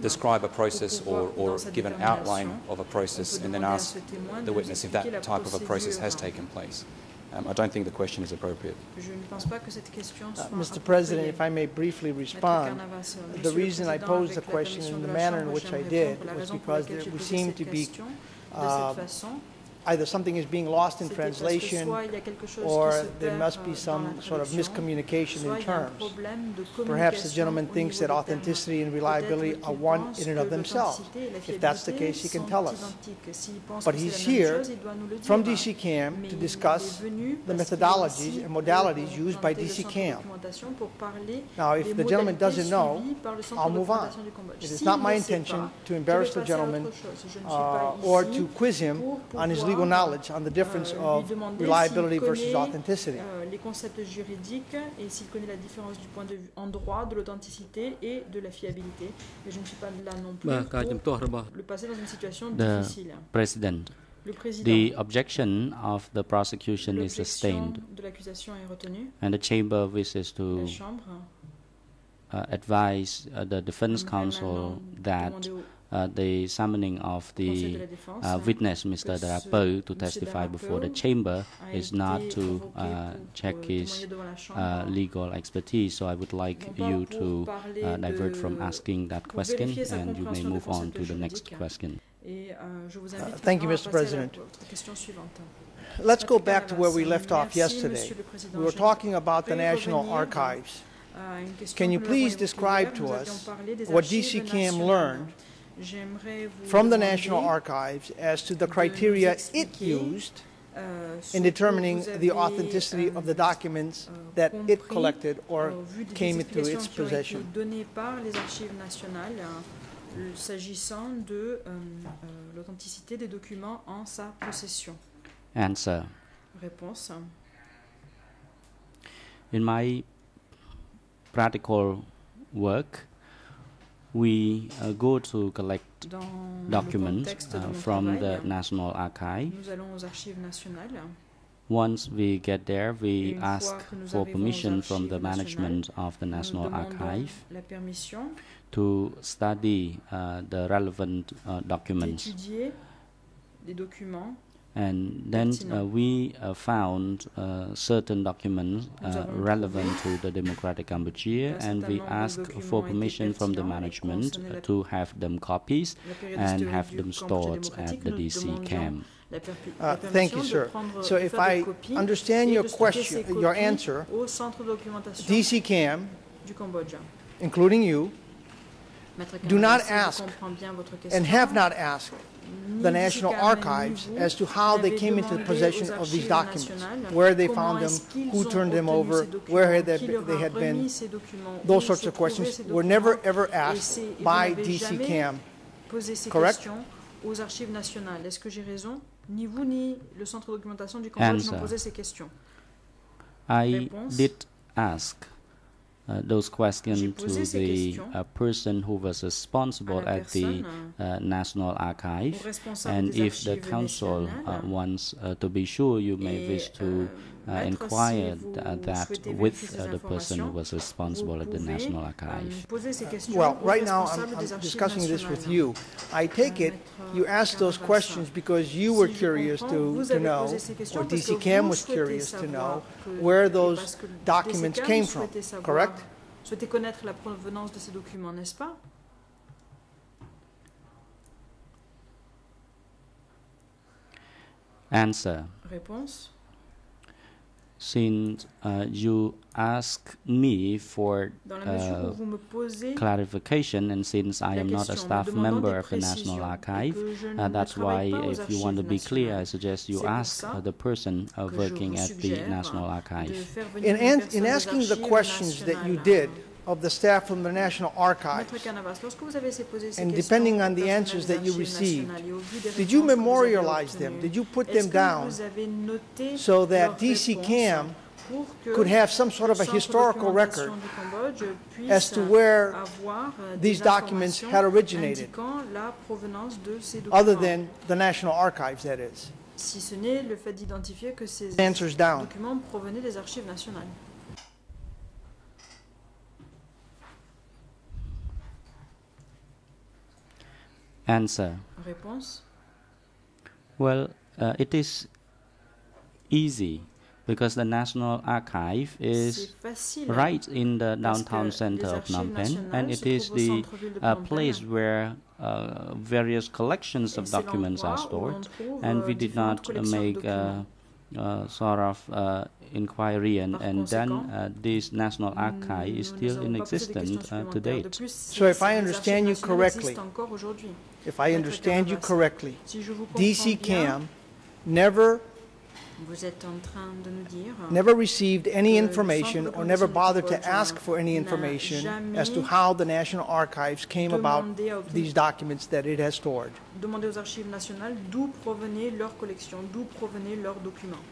describe a process or, or give an outline of a process and then ask the witness if that type of a process has taken place. Um, I don't think the question is appropriate. Je ne pense pas que cette question Uh, Mr. President, if I may briefly respond, euh, the reason I posed the question in the manner in which I did was because there j'ai we seem to be uh, cette façon. Either something is being lost in C'était parce que translation soit il y a quelque chose or there must be some sort of miscommunication in il y a un terms. Perhaps the gentleman thinks that authenticity and reliability are one in and of themselves. l'authenticité et la If that's the case, he can tell us. identiques. S'il pense But he's c'est la même here chose, il doit nous le dire. from DCCAM Mais to discuss the parce qu'il est methodologies and modalities used by présenter le centre de DCCAM. documentation pour parler Now, if the gentleman doesn't know, suivies par le centre I'll move on. documentation du Cambodge. It is not my intention to embarrass the gentleman autre chose. Je ne suis uh, or to quiz him on his pouvoir, legal knowledge on the difference euh, of reliability versus authenticity. Euh, les concepts juridiques et s'il connaît la différence du point de vue en droit de l'authenticité et de la fiabilité. Et je ne suis pas là non plus pour le passer dans une situation difficile. President. The objection of the prosecution is sustained, and the chamber wishes to uh, advise uh, the defense counsel that uh, the summoning of the uh, witness, Mr. que ce Darapo, to testify before the chamber is not to uh, check euh, his témoigner devant la uh, legal expertise. So I would like you to uh, divert from asking that question, and you may move on to the next question. Et euh, je vous invite Uh, thank you, Mr. President. la votre question suivante. Let's go back to where we left off yesterday. Monsieur le Président. We were talking about the National Archives. à une question Can you please describe to us what archives DCCAM learned J'aimerais vous from the National Archives as to the criteria it used euh, in determining the authenticity euh, of the euh, documents euh, that it collected euh, or au vu des came into its qui ont été possession. données par les archives nationales euh, s'agissant de euh, euh, l'authenticité des documents en sa possession. Answer. Réponse. In my practical work, we uh, go to collect documents uh, from the National Archive. Nous allons aux archives nationales. Once we get there, we ask fois que nous for permission from the management of the National Archive to study uh, the relevant uh, documents. D'étudier des documents. And then uh, we uh, found uh, certain documents uh, relevant to the Democratic Cambodia, and we asked for permission from the management uh, to have them copies and have them stored at the DC demandions Cam. la, perpi- la Uh, thank you, sir. So if I understand your question, your answer, DC centre de documentation DCCAM, du Cambodge. including you, do not Karnavas, si je ask comprends bien votre question, and have not asked ni the National Archives as to how they came into demandé possession of these documents, where they found them, who turned them over, where had they, they had been. Those sorts of questions were never ever asked c'est- et vous by n'avez jamais DCCAM. poser ces Correct? questions aux archives nationales. Est-ce que j'ai raison Ni vous ni le centre de documentation du Cambodge n'ont Answer. posé ces questions. I Réponse. did ask uh, those questions to the uh, person who was responsible at the uh, National Archive. And if the counsel uh, wants uh, to be sure, you may wish to euh, uh, inquired uh, that with uh, the person who was responsible at the National euh, Archive. poser ces questions Well, right now, I'm I'm discussing this with you. I take it you asked those questions because you were curious to to know, posé ces questions or parce que DCCAM was curious to know where those documents came from, correct? souhaitait connaître la provenance de ces documents, n'est-ce pas Answer. Réponse. Since uh, you ask me for Dans la mesure où uh, vous me posez clarification, and since I am not a staff member of the National précisions, Archive, uh, that's why, if you want to be clear, I suggest you ask uh, the person uh, working at the National de Archive. In, an- in asking the questions that you did of the staff from the National Archives, Maître Karnavas, lorsque vous avez posé ces and depending on the answers that you received, nationales et au vu des did you réponses que vous avez memorialize them? Did you put them down vous avez noté so that leurs DCCAM réponses pour que could have some sort of a historical record du Cambodge puisse as to where euh, these documents had originated, indiquant la provenance de ces other than the National Archives, that is? si ce n'est le fait d'identifier que ces Answers down. documents provenaient des archives nationales. Answer. Réponse. Well, uh, it is easy because the National Archive is right in the downtown center of Phnom Penh, and it is the uh, place where uh, various collections of documents are l'endroit où l'on stored. And euh, we did not make uh, sort of uh, inquiry, and, and then uh, this National Archive is still in pas posé des existence uh, to date. So if I understand you correctly, existent encore aujourd'hui. If I understand you correctly, si je vous comprends bien, DCCAM never vous êtes en train de nous dire never received any information or never bothered to ask for any information as to how the National Archives came about demandé à obtenir- these documents that it has stored. demander aux archives nationales d'où provenaient leurs collections, d'où provenaient leurs documents.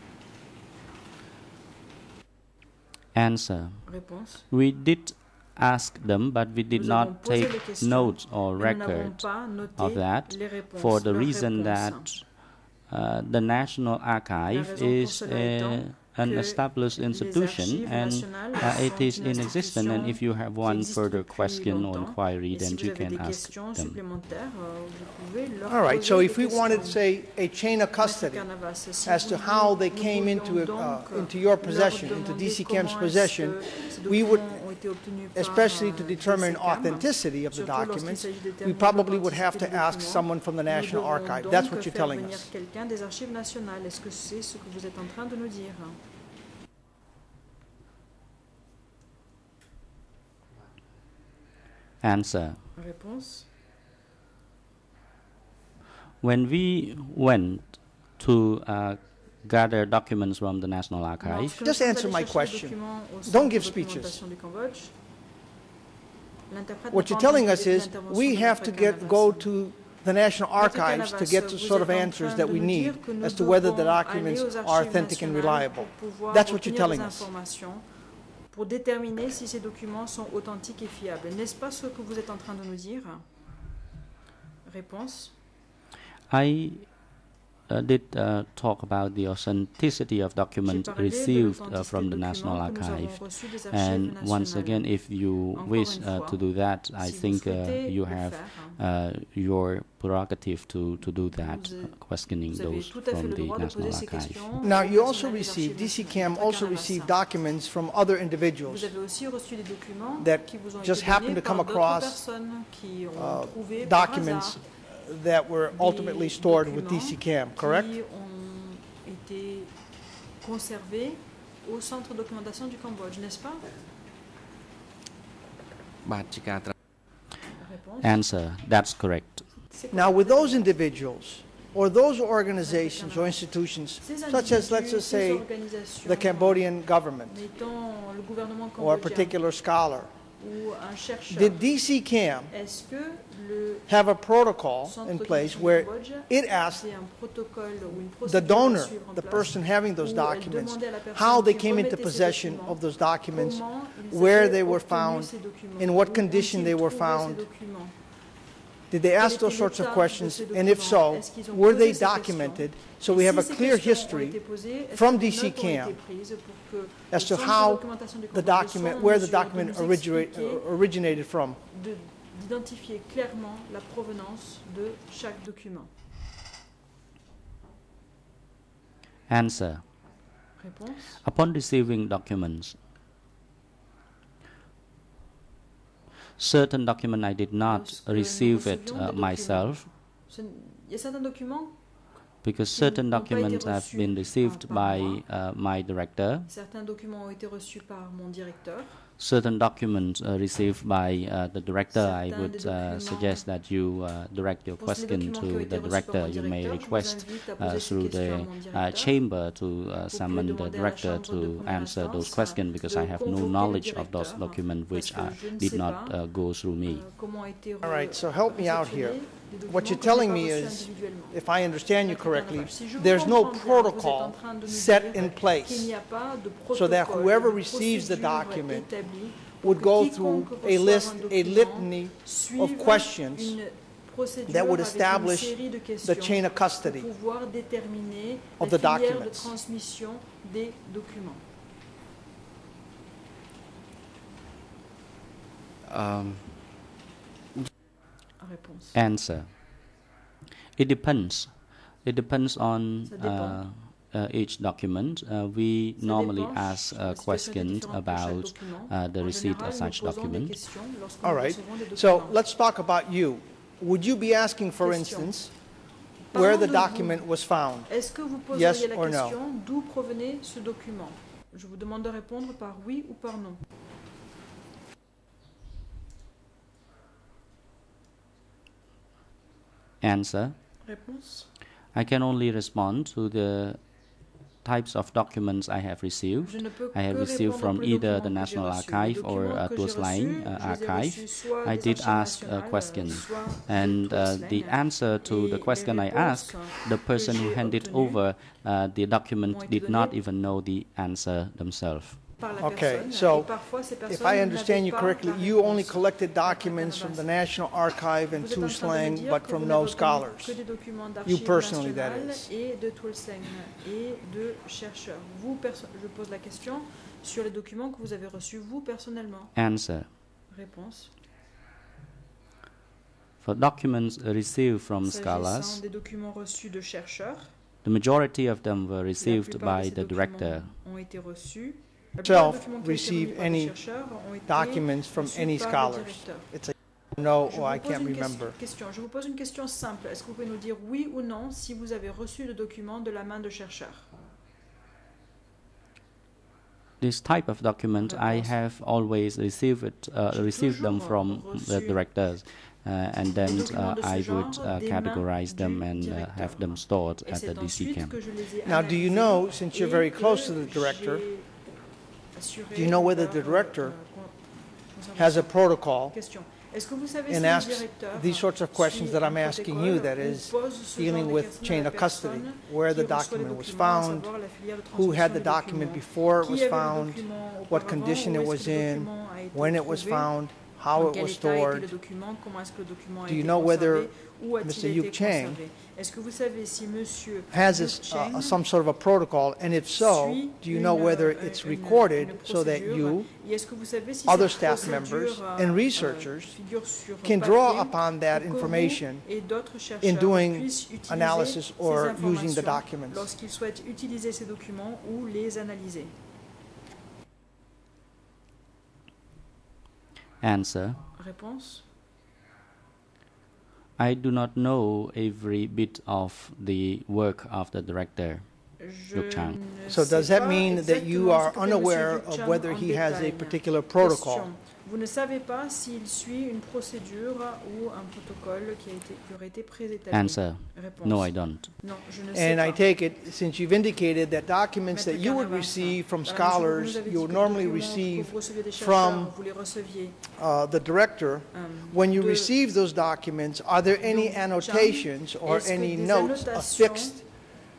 Answer. Réponse. We did ask them, but we did Nous not take notes or mais record of that for the leurs reason réponses. that uh, the National Archive is cela uh, an established institution and nationales uh, it sont is une in existence. And if you have one further question or inquiry, then you can ask them. supplémentaires, euh, vous pouvez leur All right, so if we questions. wanted, say, a chain of custody as to how they came voulions into, uh, into your possession, into demander DCCAM's possession, we would, documents ont été obtenus par, especially to euh, determine authenticity of the documents, we probably would have to ask someone from the National Archive. That's what you're telling us. quelqu'un des archives nationales. Est-ce que c'est ce que vous êtes en train de nous dire Answer. When we went to uh, gather documents from the National Archive, Lorsque nous Just answer my question. Don't give speeches. documentation du Cambodge, l'interprète What you're telling us is, we have to get, go to the National Archives to get the sort of answers that we need dire que nous as to whether the documents are authentic and reliable. That's what you're telling us. informations pour déterminer si ces documents sont authentiques et fiables. N'est-ce pas ce que vous êtes en train de nous dire Réponse. I uh, did uh, talk about the authenticity of documents received uh, from the National documents que nous avons Archive. archives And once again, if you wish uh, to do that, I think uh, you have uh, your prerogative to, to do that, Vous questioning those tout à fait from the National poser Archive. Now, you also received, archives DCCAM also received documents from other individuals Vous avez aussi reçu des documents that qui vous ont just été happened to come across, personnes qui ont uh, documents hasard that were ultimately stored with DCCAM, correct? Qui ont été conservés au centre de documentation du Cambodge, n'est-ce pas? Answer, that's correct. Now, with those individuals or those organizations or institutions, such as, let's just say, the Cambodian government or a particular scholar, did DC CAM have a protocol in place where it asked fait un protocole ou une the donor, the person having those documents, demandait à la personne how they came into possession of those documents, where they were found, in what condition they were found. Did they ask those sorts of questions? And if so, documents? Est-ce qu'ils ont were they documented so we have a clear history été posées, est-ce from DC Cam été prises pour que as to sein de ces how the document, where the document nous originate- expliquer, originated from? De- d'identifier clairement la provenance de chaque document. Answer. Réponse Upon receiving documents, certain document I did not receive it uh, myself Il y a certains documents, because certain documents have been received par by moi. uh, my director. certains documents ont été reçus par mon directeur. Certain documents uh, received by uh, the director, I would uh, suggest that you uh, direct your question documents qui ont to the director. You may directeur, je vous request uh, through the uh, chamber to uh, summon the demander à la director to answer those questions because I have no knowledge of those documents which que uh, did not uh, go through me. Euh, comment a été All right, so help me out here. Réceptionné des What you're que je n'ai telling me is, if I understand you correctly, Karnavas, si je vous there's no comprends bien, vous êtes en protocol train de nous set in place a pas de so that whoever receives the document would go through a list, a litany of questions that would establish the chain of custody pour pouvoir déterminer of the filière de documents. transmission des documents. Um, Réponse. Answer. It depends. It depends on dépend. uh, uh, each document. Uh, we Ça normally ask La uh, questions différente pour chaque about uh, the En receipt général, of such nous posons des document. questions lorsque All nous right, recevons des so let's talk about you. Would you be asking, for Question. instance, where Parlons the document vous. was found? Est-ce que vous poseriez Yes la or no? d'où provenait ce document Je vous demande de répondre par oui ou par non. Answer. Réponse I can only respond to the types of documents I have received. Je ne peux I have received from either the National j'ai reçus. Les Archive or uh, que j'ai Tuol Sleng reçus, uh, je les ai Archive. I did ask a question, and uh, the answer to the question I asked, the person who handed over uh, the document did not even know the answer themselves. Par la Okay, personne, so et parfois ces If I understand n'avaient you pas correctly, la you only collected documents from the National Archive and Vous êtes en train de me Tuslang, dire but que from vous no n'avez scholars. Que des documents You personally, that nationales is. et de Tulsang et de chercheurs. Vous, perso- je pose la question sur les documents que vous avez reçus vous personnellement. Answer. Réponse. For documents received from S'agissant scholars, des documents reçus de chercheurs, the majority of them were la received plupart de by ces the director. ont été reçus. La plupart des Self documents qui ont été receive remis par des any chercheurs ont été documents from any scholars. It's a no, or I can't remember. question. Je vous pose une question simple. Est-ce que vous pouvez nous dire oui ou non si vous avez reçu le document de la main de chercheurs This type of document, I have always received it, uh, received them from the directors, uh, and then uh, I would uh, categorize them and uh, have them stored at the DC Cam. que je les ai Now, do you know, since you're very close to the director, j'ai assuré do you know whether the director has a protocol Question. Est-ce que vous savez si and asks these sorts of questions that I'm asking you, that is, dealing with chain of custody, where the document was found, savoir la filière de who had the document before it was found, what condition it was in, document a été when it was found, how it was stored. le document, comment est-ce que le document a Do you know whether conservé, où a-t-il Mr. Youk Chhang Est-ce que vous savez si monsieur has this, Chhang uh, some sort of a protocol, and if so, suit do you know une, whether euh, it's une- recorded une so that procédure you et est-ce que vous savez si other cette staff members euh, and euh, researchers figure sur can draw upon that pour que vous information et d'autres chercheurs in doing puissent utiliser analysis ces or using the informations documents? lorsqu'ils souhaitent utiliser ces documents ou les analyser Answer. Réponse I do not know every bit of the work of the director. Je Chhang. So does that mean that you are ce que fait unaware of whether he has a particular protocol? Question. Vous ne savez pas s'il suit une procédure ou un protocole qui, a été, qui aurait été préétabli. Answer. Réponse. No, I don't. Non, je ne sais And I take it, since you've indicated that documents that you would receive from dans la mesure où scholars, you dit would normally receive que vous receviez des from chercheurs, vous les receviez uh, the director. euh, When you de- receive those documents, are there any Youk annotations or any notes affixed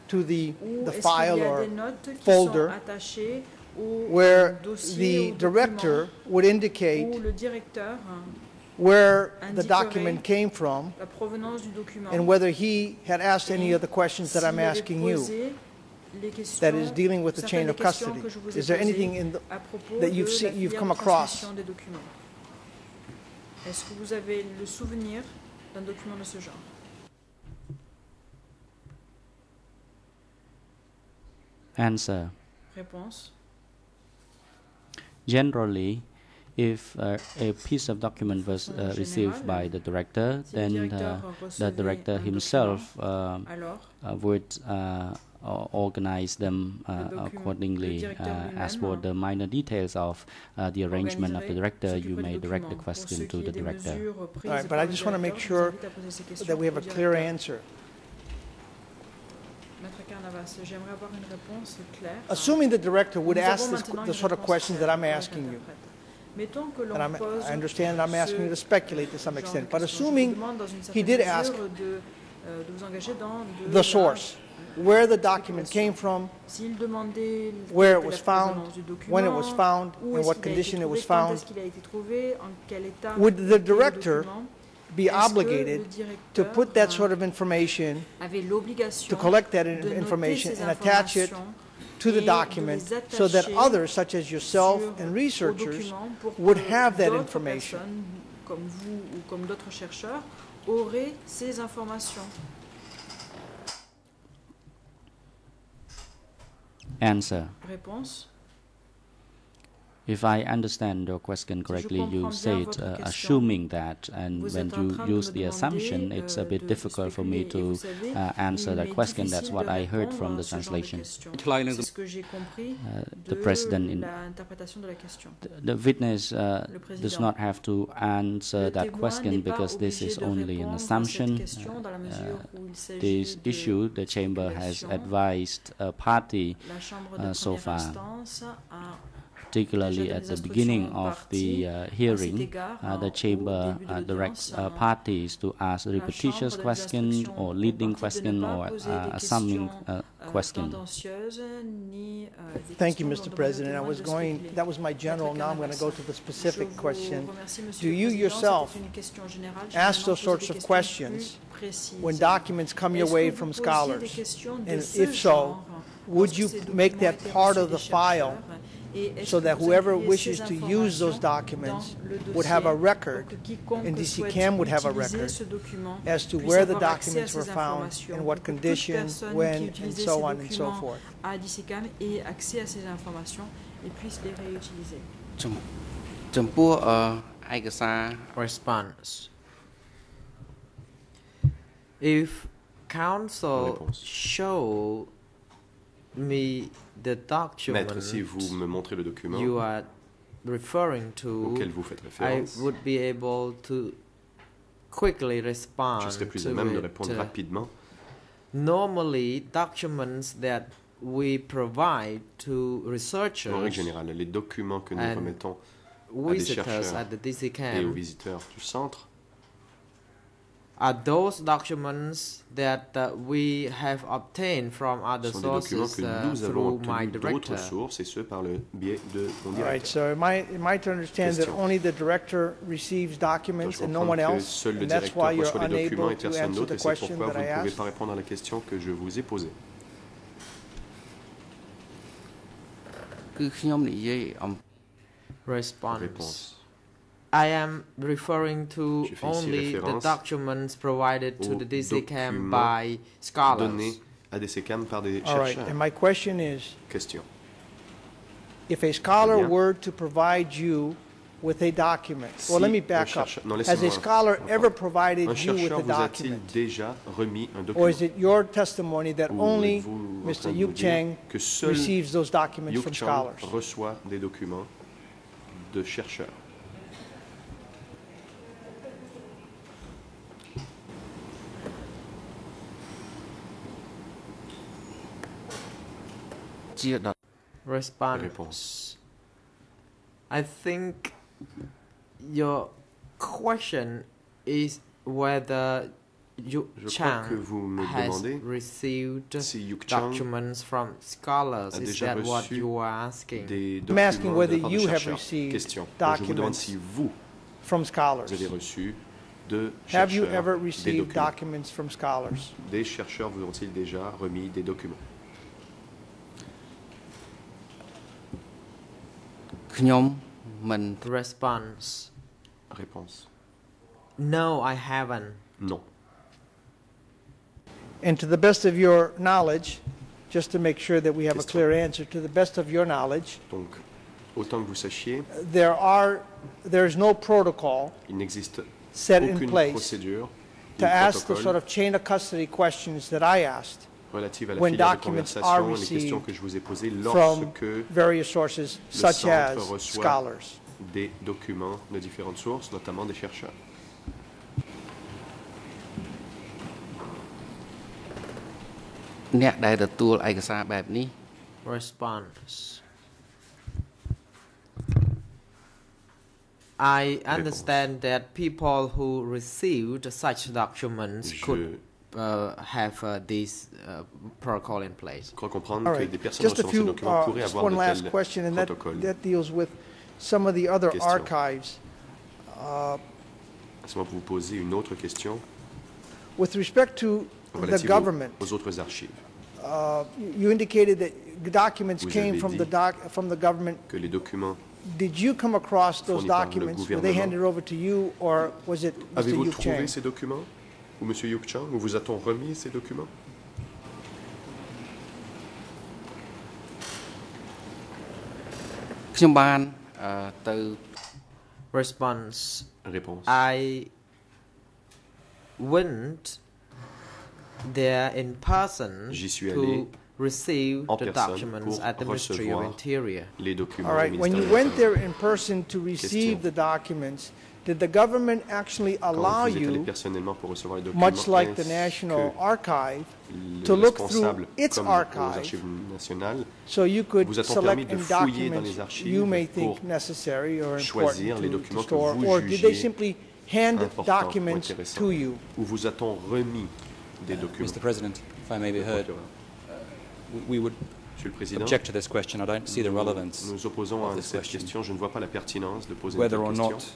to the, the file or des notes qui folder sont attachées au where the director would indicate où le directeur where the document came from la provenance du document. and whether he had asked any of the questions that I'm asking you posé les questions- that is dealing with the chain of custody. que je vous ai Is there anything in the, that you've de seen- you've come across? transmission des documents Est-ce que vous avez le souvenir d'un document de ce genre Answer. Réponse. Generally, if uh, a piece of document was uh, received by the director, then uh, the director himself document, alors uh, would uh, organize them uh, accordingly. Uh, as for the minor details of uh, the arrangement of the director, you may direct the document. Pour ce question to the director. all right, but I just want to make directeur, je vous sure invite à poser ces questions that we have a clear answer. Maître j'aimerais avoir une réponse claire. Assuming the director would Nous ask this, the sort of questions that I'm asking you. l'interprète. Mettons que And I'm, I understand I'm asking you to speculate to some extent, but questions. Je vous assuming demande dans une he did ask de, euh, de dans de the source, where the document came from, where it was found, when it was found, in what qu'il a été condition it was found, est-ce qu'il a été trouvé, en quel état would the director be obligated to put that euh, sort of information, to collect that in- information and attach it to the document so that others, such as yourself and researchers, would have that information. comme vous ou comme d'autres chercheurs, auraient ces informations. Answer. Réponse. If I understand your question correctly, you comprends bien said uh, assuming that, and when you use the assumption, it's a bit difficult for me to uh, answer that question. That's what I heard from the ce genre de translation. questions. Kleine- C'est ce que j'ai compris Uh, the president in l'interprétation de la question. the witness uh, does not have to answer that question because this is only an répondre à cette assumption. question dans la mesure Uh, où il s'agit this issue, the chamber has advised a party La Chambre de uh, so far. Instance a particularly at the beginning of the uh, hearing, uh, the chamber uh, directs uh, parties to ask La repetitious Chambre donne des questions or leading parties de ne question pas or poser uh, assuming questions, uh, question. tendancieuses, ni, des Thank you, Mr. dont demander au President. I was going, that was my general, now I'm going to go to the specific question. Do you yourself C'était une question générale. Je vais ask those sorts of questions questions plus précises. when documents come your way from vous posiez des scholars? And if so, would you make that part of the file chercheurs? Et est-ce so that whoever wishes to use those documents would have a record, and DCCAM would have a record as to where the documents were found, in what condition, when, and so on and so forth. Response. If counsel show me the document Maître, si vous me montrez le document you are referring to, auquel vous faites I référence, would be able to quickly je respond serai plus à même de répondre rapidement. Normally, documents that we provide to En règle researchers, générale, les documents que nous remettons à des chercheurs at the et aux visiteurs du centre are those documents that uh, we have obtained from other sont des documents sources que uh, nous avons through my obtenus director. d'autres sources et ce par le biais de mon All right, directeur. so am I, am I to understand that Question. only the director receives Donc, documents je and no comprends one que else? seul le And that's directeur why you're reçoit les documents unable et to personne answer d'autre the et c'est question pourquoi that vous I ne pouvez asked? pas répondre à la question que je vous ai posée. គឺខ្ញុំនិយាយអំ Response. Réponse. I am referring to Je fais ici only the documents provided to the DCCAM documents by scholars. À des SECAM par des All right, chercheurs. and my question is, Question. if a scholar eh Bien. were to provide you with a document, well, let me un back up. chercheur- non, Has a laissez-moi scholar encore. ever provided you with chercheur a vous a-t-il document? déjà remis un Or is it your testimony that Ou only êtes-vous en Mr. train de Yu nous dire Chang que seul receives those documents Yuk from Chang scholars? reçoit des documents de chercheurs. Response. Réponse. I think your question is whether Yu Je crois que Chang vous me has demandez received si Yuk Chang documents from scholars. a Is that what reçu you are asking? des I'm asking documents de whether la part de you have chercheurs. received Question. Donc, je vous demande documents si vous, from scholars? Vous avez reçu de Have you chercheurs ever des received documents? documents from scholars? Des chercheurs vous ont-ils déjà remis des documents? ខ្ញុំមិន Response Réponse No, I haven't. non. And to the best of your knowledge, just to make sure that we have a Question. clear answer, to the best of your knowledge, Donc, autant que vous sachiez, there are, there is no protocol il n'existe set in aucune place procédure to ou ask the protocole sort of chain of custody questions that I asked relative à la filière de conversation et les questions que je vous ai posées lorsque le centre reçoit des documents de différentes sources, notamment des chercheurs. Response. I understand that people who received such documents could have uh, this uh, protocol in place. Je crois comprendre All que des personnes just a recevant ces few, documents uh, pourraient just avoir one de last tels question, and that, that deals with some of the other Question. archives. Uh, Laissez-moi vous poser une autre question With respect to the government, aux, aux autres archives. uh, you indicated that documents Vous came from the doc, from the government. Que les documents Did you come across those Fournis par le documents? Were they handed over to you, or was it Mr. Avez-vous Youk trouvé Chhang? ces documents ou M. Yuk Chang, vous a-t-on remis ces documents Response. Réponse. I went there in person J'y suis allé receive the documents at the Ministry of Interior. Les documents All right, when you went there in person to receive the documents, did the government actually allow Quand vous êtes allé you, personnellement pour recevoir les documents, much like the est-ce National que Archive, le to look through responsable, its comme aux archive archives nationales, so you could vous a-t-on select permis de any fouiller dans les documents archives you may pour think necessary or choisir important les to- to documents que store, vous or did they jugez simply hand importants ou documents intéressants to you? Ou vous a-t-on remis des documents Mr. President, if I may be Le heard, procureur. w- we would Monsieur le Président, object to this question. I don't see the nous relevance nous opposons of à this cette question. question. Je ne vois pas la pertinence de poser whether une or telle not question.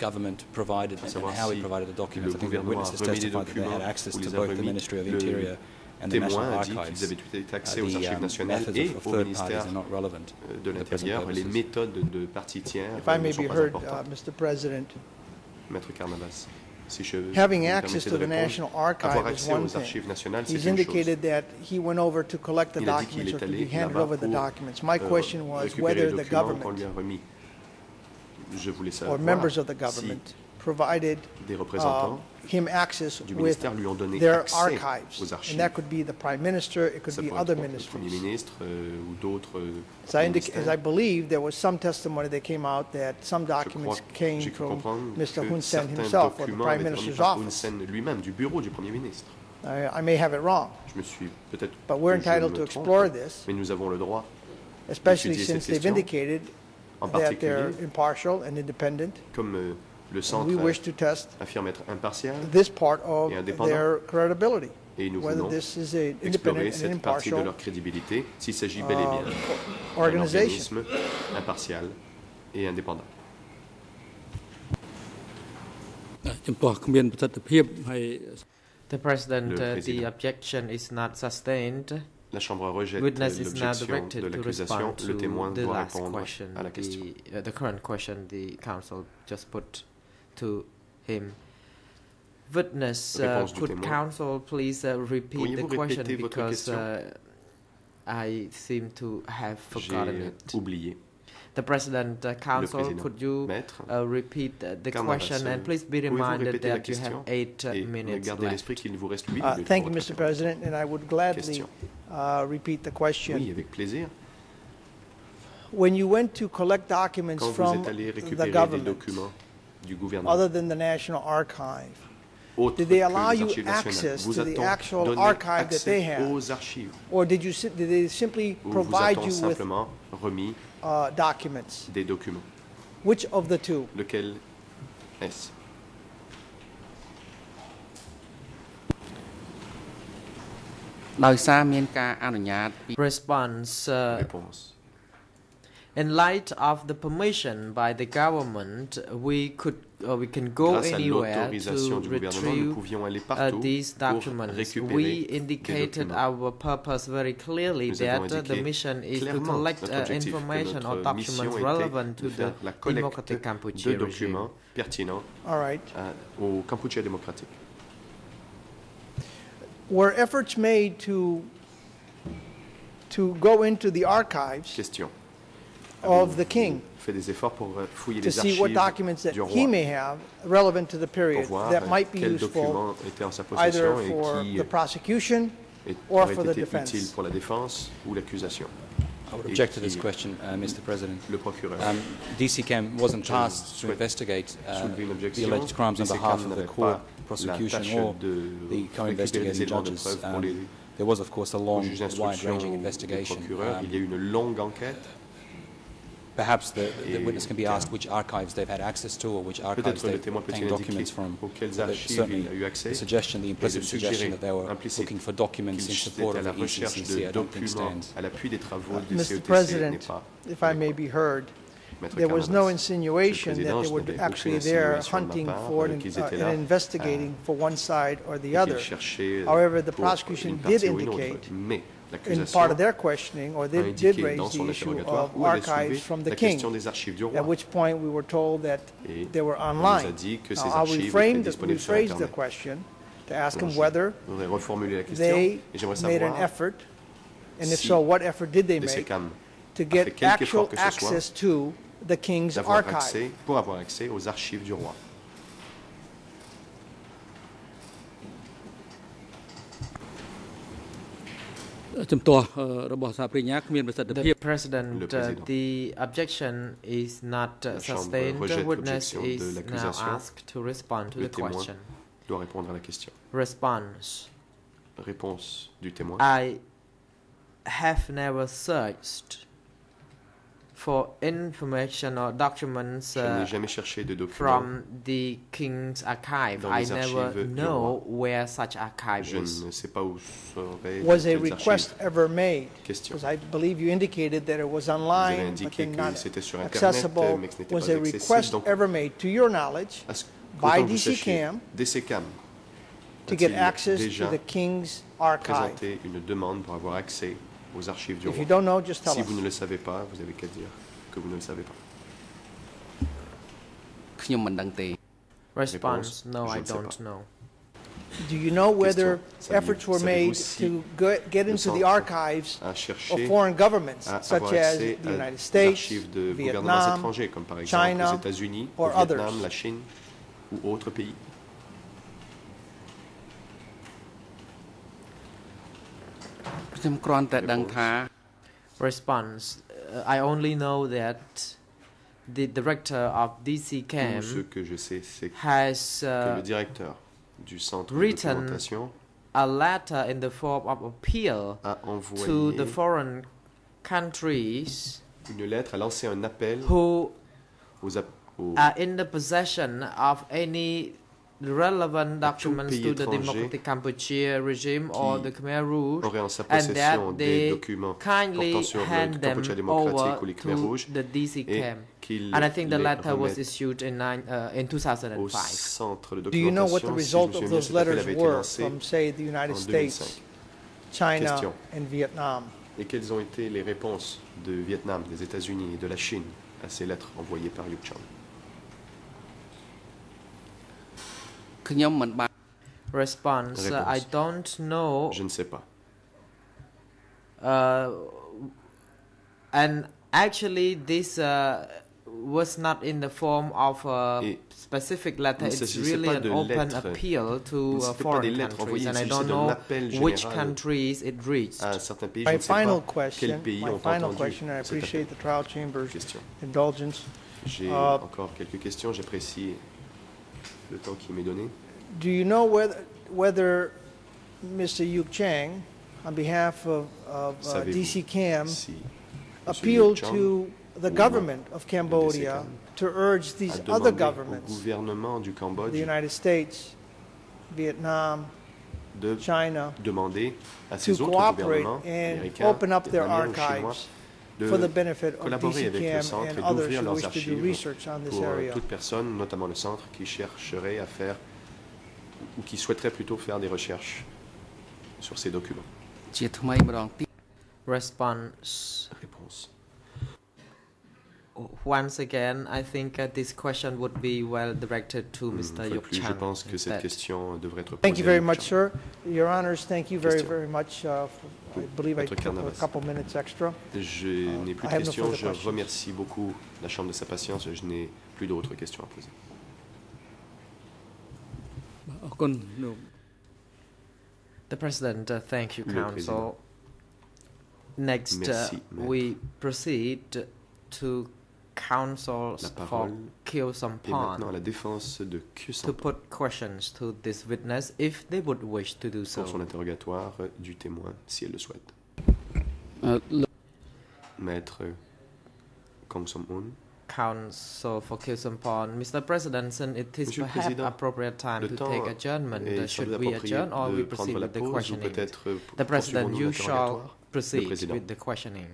Government provided À and how si it provided the documents. I think the gouvernement witnesses testified that they had access to both the. Ministry of Interior and the National témoin a dit Archives. qu'ils avaient tout accès Uh, the, archives um, nationales methods of, of third parties are not relevant de for the present l'Intérieur. Les purposes. méthodes de parties tiers If I may be heard, uh. Mr. President, Maître Karnavas, si having access to the National avoir Archive is one thing. archives nationales, He's indicated that he went over to collect the Il a dit qu'il documents or to allé be handed over the documents. My euh, question was whether the government lui a remis. Je voulais or savoir members of the si government provided des uh, représentants him access du ministère lui ont donné their accès archives. aux archives. And that could be the prime minister, it could Ça be pourrait other être le Premier ministre euh, ou d'autres euh, As I, as believe, there was some testimony that came out that some Je crois documents came from Mr. Hun Sen himself or the prime minister's office. Sen lui-même, du bureau du Premier ministre. I, I may have it wrong, Je me suis peut-être but we're entitled to explore this, mais nous avons le droit, especially since they've indicated en that they're particulier impartial and independent. comme euh, le And centre we euh, wish to test affirme être impartial, this part of et indépendant. their credibility, et nous whether voulons this is a explorer independent and cette partie de impartial leur crédibilité, s'il s'agit bel et bien uh, d'un organization. organisme impartial et indépendant. ចំពោះគ្មានប្រសិទ្ធភាពហើយ The President, Le uh, the Président. objection is not sustained. La Chambre rejette l'objection de l'accusation. Le témoin the doit répondre question, à la question. the, uh, the current question the council just put to him. Witness, uh, could council please uh, repeat the question? because question? uh, I seem to have forgotten it. oublié. The President, uh, Council, Président. could you uh, repeat uh, the Karnavas, question and euh, please be reminded that you have question eight uh, minutes left. vous reste Uh. Thank you, Mr. réponse. President, and I would gladly uh, repeat the question. Oui, avec plaisir. When you went to collect documents Quand vous from êtes allé the récupérer des government, documents du gouvernement, other than the National Archive, did they allow you access to the actual archive that they accès have? aux archives or did you, did they simply ou vous provide you with remis uh, documents? des documents Which of the two? Lequel est-ce ដោយសារមានការអនុញ្ញាតពី Response, uh, Réponse. In light of the permission by the government, we could uh, we can go Grâce à anywhere l'autorisation to du gouvernement, nous retrieve pouvions aller uh, partout these pour documents. récupérer We indicated documents. our purpose very clearly Nous avons that uh, the mission is to collect uh, information or documents relevant to the faire la collecte Democratic Kampuchea de regime. documents pertinents All right. à- au Kampuchea démocratique. Were efforts made to, to go into the archives Question. of the king Fait des efforts pour euh, fouiller to les see what archives documents that du he roi may have relevant to the pour period voir that euh, might be quels useful documents étaient en sa either possession et for qui the prosecution euh, or auraient for the été defense. utiles pour la défense ou l'accusation. I would Et object to this qui- question, uh, Mr. President. Le procureur. Um, DCCAM wasn't Je tasked to souhaite investigate uh, soulever une the objection. alleged crimes on DCCAM behalf of the n'avait court, pas la prosecution, tâche or de the co-investigating récupérer des éléments de judges. preuve pour Um, les there was, of course, a au long, juge d'instruction wide-ranging ou au investigation. procureur. Um, Il y a eu une longue enquête. Perhaps the, the witness can be asked which archives they've had access to or which archives they've témoin obtained documents from. auxquelles So that archives certainly il a eu accès the suggestion, the implicit suggestion that they were looking for documents in support of the recherche ECCC, de I don't think stands. à l'appui des travaux du Mr. President, if I may be heard, there was no insinuation that they were actually there insinuation de ma hunting for euh, and uh, and investigating for one side or the other. However, the prosecution did partie ou une autre. indicate Mais in part of their questioning, or they did raise the issue of où elle a soulevé archives from the king, archives at which point we were told that they were on nous a online. dit que ces Now, I'll archives reframe the, rephrase the question to ask him whether voudrais reformuler la question they made an effort, and if so, what effort did they make to get fait quelque effort actual que ce soit access to the king's d'avoir archive? The President, uh, the objection is not uh, sustained. The witness is now asked to respond to Le the question. doit répondre à la question. Response. Réponse du témoin. I have never searched for information or documents Je n'ai uh, jamais cherché de documents. from the King's archive. Dans I les never archives du know roi. where such archive Je is. ne sais pas où seraient Was a telles request archives. ever made? Question. Because I believe you indicated that it was Vous avez online, but indiqué then que not c'était sur Internet, accessible. mais que ce n'était Was pas a accessible. request Donc, ever made, to your knowledge, à ce- by qu'autant que vous sachiez, DCCAM DCCAM to get a-t-il access to déjà the king's archive? présenté une demande pour avoir accès aux archives du roi. Know, si vous ne le savez pas, vous avez qu'à dire que vous ne le savez pas. Response, no, I don't know. Do you know whether Question. efforts were made si to get into the archives of foreign governments, such as the United States, de Vietnam, comme par exemple China, aux États-Unis, or Vietnam, others? la Chine ou pays? ខ្ញុំគ្រាន់តែដឹងថា Response. Uh, I only know that the director of DC Tout Cam ce que je sais, c'est que has le uh, directeur du centre de written documentation a letter in the form of appeal a to envoyé the foreign countries une lettre, a lancé un appel who aux, ap- aux- are in the possession of any relevant documents to the Democratic Campuchia regime or the Khmer Rouge aurait en sa and that possession des they documents kindly portant sur le hand them Kampuchea démocratique ou over les Khmer to Rouges the DC et camp. qu'il And I think the letter was issued in, nine, uh, in au 2005. centre de Do you know what the documentation. Si result of those letters were from, say, the United States, 2005. China, Question. and Vietnam? Et quelles ont été les réponses de Vietnam, des États-Unis et de la Chine à ces lettres envoyées par Yu Chang? ខ្ញុំមិនបាន Response. uh, I Réponse. don't know. Je ne sais pas. Uh, and actually, this uh, was not in the form of a Et specific letter. il ne It's s'agissait really pas an de open lettres. appeal Il to ne uh, s'était pas des foreign lettres countries, envoyées, and il I don't s'agissait d'un know appel which général countries it reached. à certains pays, My je ne sais final pas question, quels pays my ont final entendu question, and I cet appreciate appel. the trial chamber's Question. indulgence. J'ai Uh, encore quelques questions, j'apprécie le temps qui m'est donné. Do you know whether, whether Mr. Youk Chhang, on behalf of, of uh, Savez-vous DC Cam, si appealed Chang to the ou government of Cambodia to urge a these other demandé au governments, gouvernement du the Cambodge United States, Vietnam, de China, demander à to autres cooperate gouvernements and américains, open up their vietnamiens ou chinois, archives de collaborer avec le centre et d'ouvrir leurs archives pour euh, toute personne, notamment le centre, qui chercherait à faire ou qui souhaiterait plutôt faire des recherches sur ces documents. Response. Réponse. Oh, once again, I think uh, this question would be well directed to Mr. Mm, plus, je pense que cette question devrait être posée. Thank you very much, sir. Your honors, thank you very, very much uh, for votre Je n'ai plus de questions. Je remercie beaucoup la Chambre de sa patience. Je n'ai plus d'autres questions à poser. Bah, The President, uh, thank you, Council. Next, uh, counsels la for la défense de to put questions to this witness if they would wish to do so. Son interrogatoire du témoin, si elle le souhaite. Euh, Maître Kang Song-un. For Mr. It is Monsieur perhaps appropriate time to take adjournment, should we adjourn or we proceed with the questioning?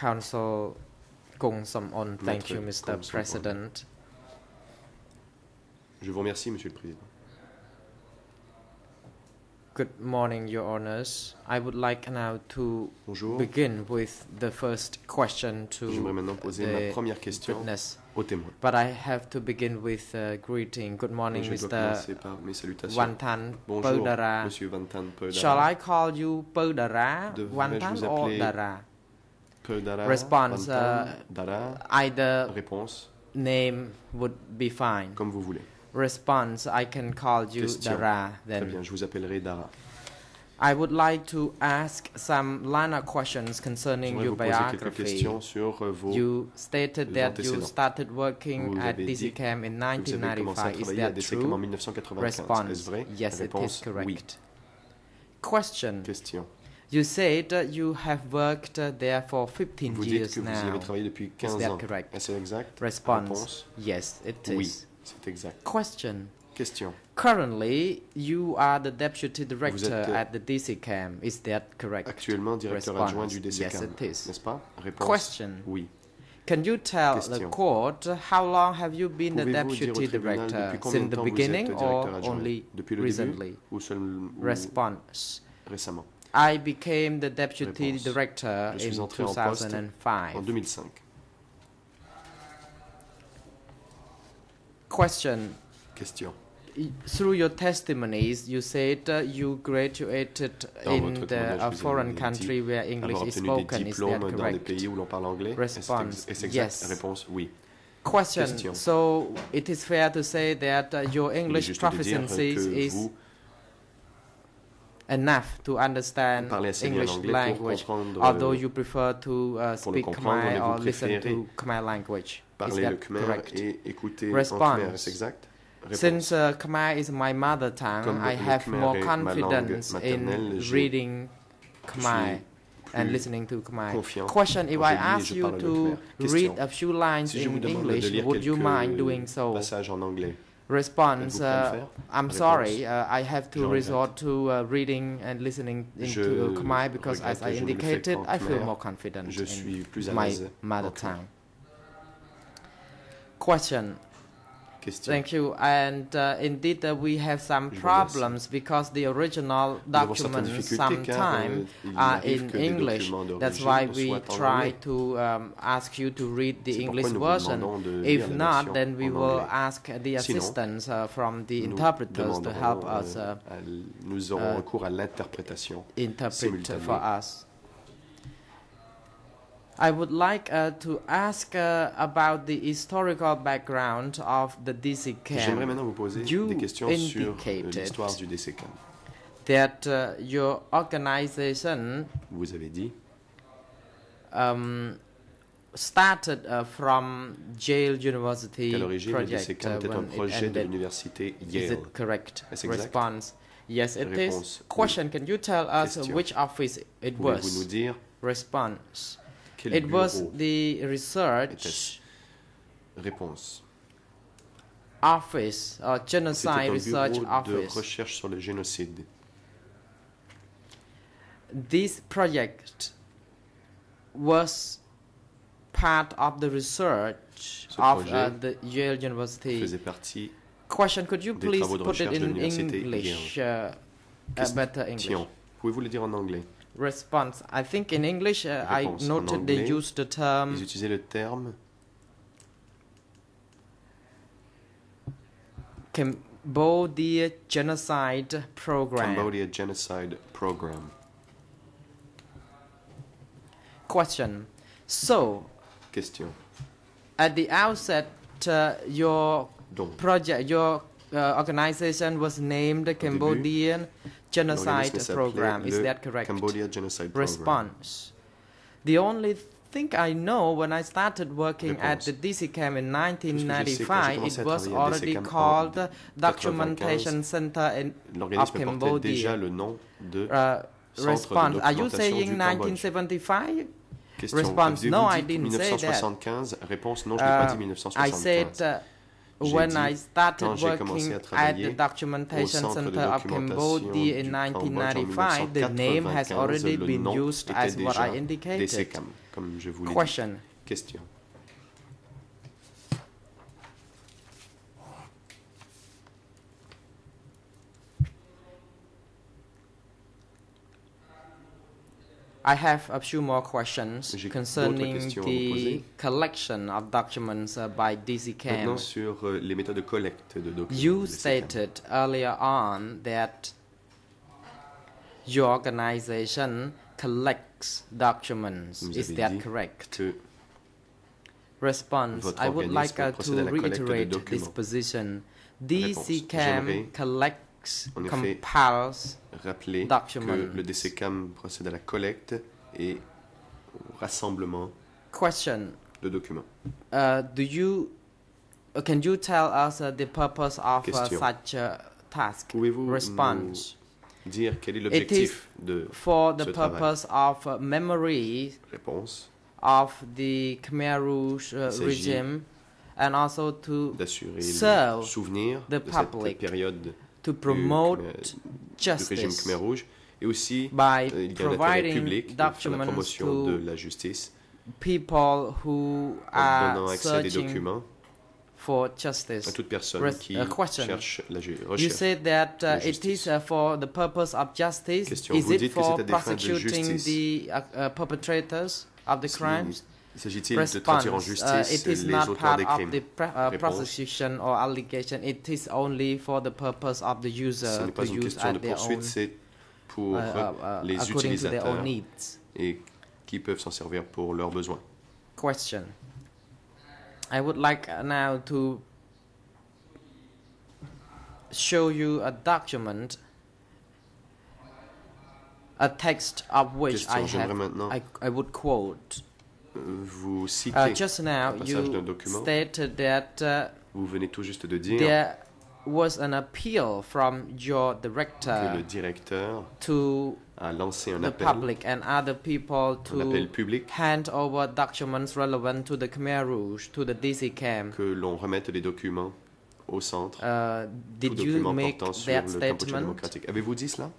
Council Kong Sam Onn, thank you, Mr. President. Je vous remercie, Monsieur le Président. Good morning, Your Honors. I would like now to Bonjour. begin with the first question to J'aimerais maintenant poser ma première question witness. au témoin. But I have to begin with a greeting. Good morning, Je Mr. par mes salutations. Wantan Bonjour, Podara. Monsieur Vantan Podara. Shall I call you Podara, Wantan or Dara? Podara, Response, uh. Either Réponse, name would be fine. comme vous voulez. Response, I can call you Question. Dara Très then. bien, je vous appellerai Dara. I would like to ask some of questions concerning your vous poser quelques biography. sur euh, You stated that you started working at DCCAM in que vous avez commencé à 1995. Is that true? Response, yes, it Réponse, is correct. oui. Question. Question. You said that you have worked uh, there for 15 Vous dites years que vous y now. avez travaillé depuis Is that ans. correct? Est-ce exact Response. Réponse, Yes, it oui, is. c'est exact. Question. Question. Currently, you are the deputy director êtes, euh, at the DCCAM. Is that correct? Actuellement directeur Response. adjoint du DCCAM. Yes, it is. N'est-ce pas Réponse. Question. Oui. Can you tell the court how long have you been the Pouvez-vous dire au deputy director since the vous beginning or only recently? début ou, seul, ou Response. récemment I became the deputy Réponse. director Je suis in entré en poste 2005. en 2005. Question. Question. Through your testimonies, you said uh, you graduated Dans in the a foreign country where English is spoken. Is that diplômes dans des correct? pays où l'on parle anglais. Response, Est-ce exact yes. Réponse oui. Question. Question. So it is fair to say that uh, your English juste de dire proficiency is enough to understand parlez assez bien English language, although euh, you prefer to uh, speak Khmer or listen to Khmer language. Is that khmer correct? Response. khmer. Exact Since uh, Khmer is my mother tongue, I have more confidence in reading Khmer and listening to Khmer. Question: If I je lis et ask you to read a few lines in English, would you mind doing so? Passages en anglais, Response: Êtes-vous prêt à le uh, I'm sorry, uh, I have to resort to uh, reading and listening into Khmer because, as I je ne le fais indicated, I feel more confident in my mother tongue. Question. Question. Thank you. And uh, indeed, uh, we have some Je vous remercie. problems because the original Nous avons certaines documents sometimes are in English. That's why we try to um, ask you to read the English version. If not, then we will ask the assistance uh, from the interpreters to help us euh, uh, à l- nous aurons uh, recours à l'interprétation interpret for us. I would like uh, to ask uh, about the historical background of the DC J'aimerais maintenant vous poser You des questions sur euh, indicated l'histoire du that uh, your organization Vous avez dit um, started uh, from Yale University le project DCCAM uh, était un projet de l'université Is it correct? Exact? Response. Yes, it is. Question: Can you tell us Question. which office it Pouvez-vous was? nous dire Response. Quel It was the research Réponse. office C'était genocide un research bureau de office recherche sur le génocide. this project was part of the research Ce of projet uh, the Yale University. faisait partie Question, could you des please travaux de put it recherche de in l'université English, Yale. uh, a better English? Question. Pouvez-vous le dire en anglais? Response. I think in English, uh, I noted they used the term Ils utilisaient le terme Cambodia Genocide Program. Cambodia Genocide Program. Question. So, Question. at the outset, uh, your Donc, project, your uh, organization was named the Cambodian Genocide Program. Is that correct? Cambodia Genocide Program. Response. The only thing I know when I started working at the DC Cam in Tout ce que je sais, quand j'ai 1995, it was already called Documentation Center of Cambodia. le nom de Uh, response. Are you saying 1975? Question. Response. No, I didn't say that. Réponse non, je n'ai pas dit Uh, I said uh, when I started quand j'ai commencé working at the Documentation Centre of Cambodia in du Cambodge en 1995, the name has already been used as what I indicated. DCCAM, comme je vous l'ai dit. Question. I have a few more questions concerning questions the collection of documents uh, by DC Maintenant sur euh, les méthodes de collecte de documents. You DCCAM. stated earlier on that your organization collects documents. Vous Is that correct? Response. I would like uh, to la collecte de reiterate this position. Réponse. DC Cam J'aimerais, collects, en effet, compiles Rappeler que le DCCAM procède à la collecte et au rassemblement Question. de documents. Uh, do you uh, can you tell us uh, the purpose of uh, such a task? Pouvez-vous Response. nous dire quel est l'objectif de for the ce travail? purpose of uh, memory Réponse of the Khmer Rouge uh, regime and also to d'assurer souvenir the de cette public période to du promote du régime justice Khmer Rouge et aussi by euh, il y a un intérêt providing public de la documents promotion to de la justice people who en are donnant accès à des searching documents for à justice. toute personne Res- qui a question. cherche la You said that uh, it is uh, for the purpose of justice. Question. Is Vous it for c'est à des fins de prosecuting the uh, uh, perpetrators of the crimes? S'agit-il de traduire en Response. justice Uh, it is les not auteurs part des of crimes the uh, prosecution or allegation. It is only for the purpose of the Ce user n'est to pas une use question de poursuite, c'est pour uh, uh, uh, les according to their utilisateurs own needs. et qui peuvent s'en servir pour leurs besoins. Question. I would like uh, now to show you a document, a text of which I Question, j'aimerais have, I, I would quote. Vous Uh, just now, un passage d'un you document. stated that uh, Vous venez tout juste de dire there was an appeal from your que le director directeur to a lancé un the appel, public and other people un appel to public, hand over documents relevant to the Khmer Rouge to the DC camp. que l'on remette des documents au centre, Uh, tout did you document make portant sur that le Cambodge statement? démocratique. Avez-vous dit cela?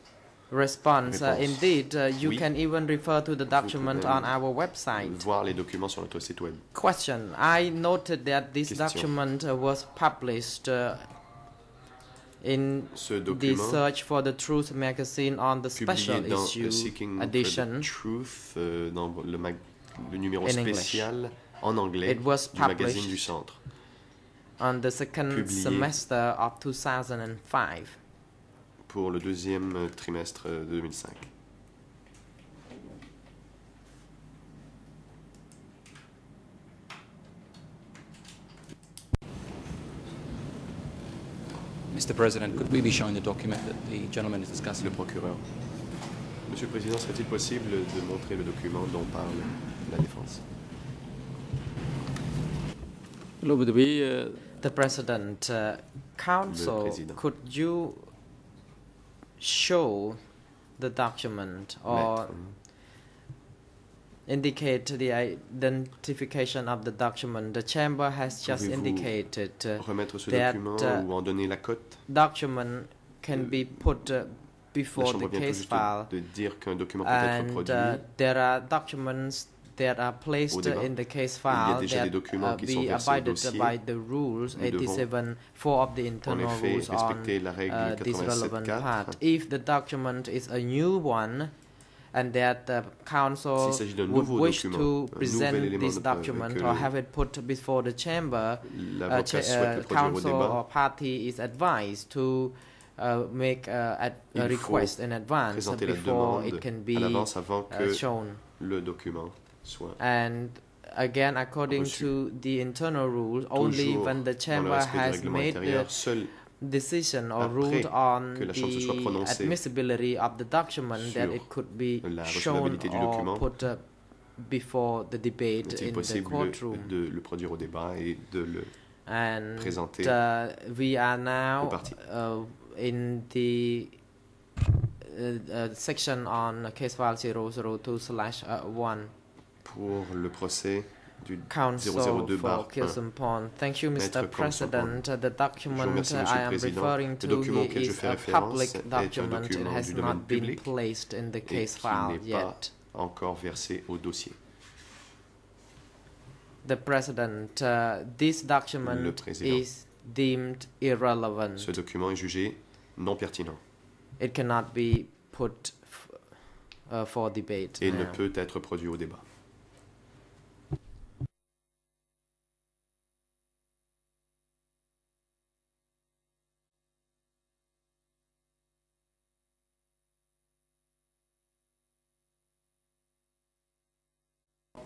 Response. Uh, indeed, uh, you Oui. can even refer to the document on our website. Voir les documents sur notre site web. Question. I noted that this Question. document uh, was published uh, in the Search for the Truth magazine on the special issue Seeking edition. the Truth, euh, dans le, le numéro In English. en anglais It was du magazine published du centre, on the second Publié. semester of 2005. pour le deuxième trimestre euh, 2005. Mr. President, could we be shown the document that the gentleman is discussing? Le procureur. Monsieur le Président, serait-il possible de montrer le document dont parle la défense? Euh, the President, uh, Council, could you show the document or indicate the identification of the document? The Chamber has just indicated uh, that document uh, ou en donner la cote document can be put uh, before the case file. de dire qu'un document peut être And produit. uh, there are documents that are placed in the case Il y a file that uh, be abided by the rules Nous devons, 87 four of the En internal effet, rules on uh, this relevant part. If the document is a new one and that the council would wish to present this document or have it put before the chamber, uh, uh, le produire au council or party is advised to uh, make a request in advance before it can be uh, shown. le document soit And again, according reçu. to the internal rules, only when the chamber has made the decision or ruled on que la Chambre se soit the admissibility of the document that it could be shown or put uh, before the debate in the courtroom. de le produire au débat et de le And présenter uh, we are now uh, in the uh, uh, section on case file 002 slash uh, 1. Pour le procès du Counsel 002 for bar 1. Kilson Pond. Thank you, Mr. President. The document I am referring to is a public document. It has not been placed in the case file yet. encore versé au dossier. The President, uh, this document is deemed irrelevant. Ce document est jugé non pertinent It cannot be put f- uh, for debate. et ne peut être produit au débat.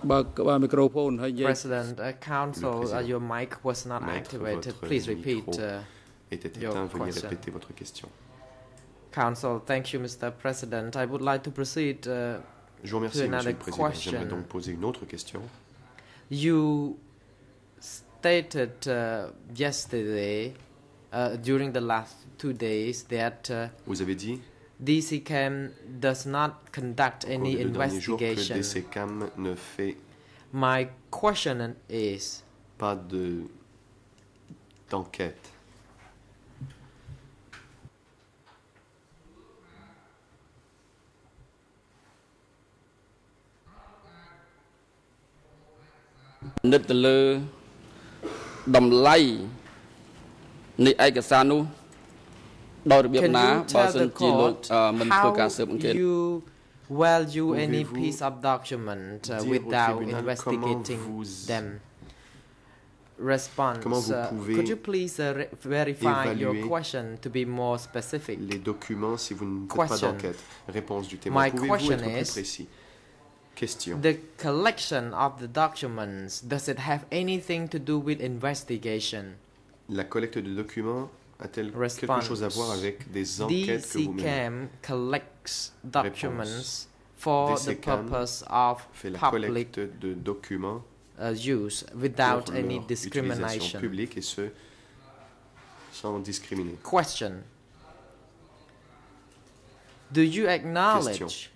President, uh, Council, uh, your mic was not activated. Please repeat uh, your question. répéter votre question. Council. Thank you, Mr. President. I would like to proceed uh, Je vous remercie, to another le Président. J'aimerais question. donc poser une autre question. You stated uh, yesterday, uh, during the last two days, that uh, Vous avez dit DCCAM does not conduct au cours any des deux derniers jours que investigation. DCCAM ne fait My question is, pas de d'enquête. .និតទៅលើតម្លៃនៃឯកសារនោះ ដោយរបៀប can ណា you បើ tell សិន the ជាលោក court អឺមិនធ្វើការស៊ើបអង្កេត how you value any Pouvez-vous piece of document uh, dire au without tribunal investigating comment vous- them? Response. Comment vous uh, pouvez could you please uh, re- verify your évaluer question to be more specific? Les documents si vous ne faites pas Question. d'enquête. Réponse du témoin. My Pouvez-vous question être plus is- précis Question. The collection of the documents, does it have anything to do with investigation? La collecte de documents a-t-elle quelque chose à voir avec des enquêtes que vous menez collects documents for the purpose of fait la public collecte de documents uh, use without pour any leur utilisation discrimination. publique et ce sans discriminer. Question Do you acknowledge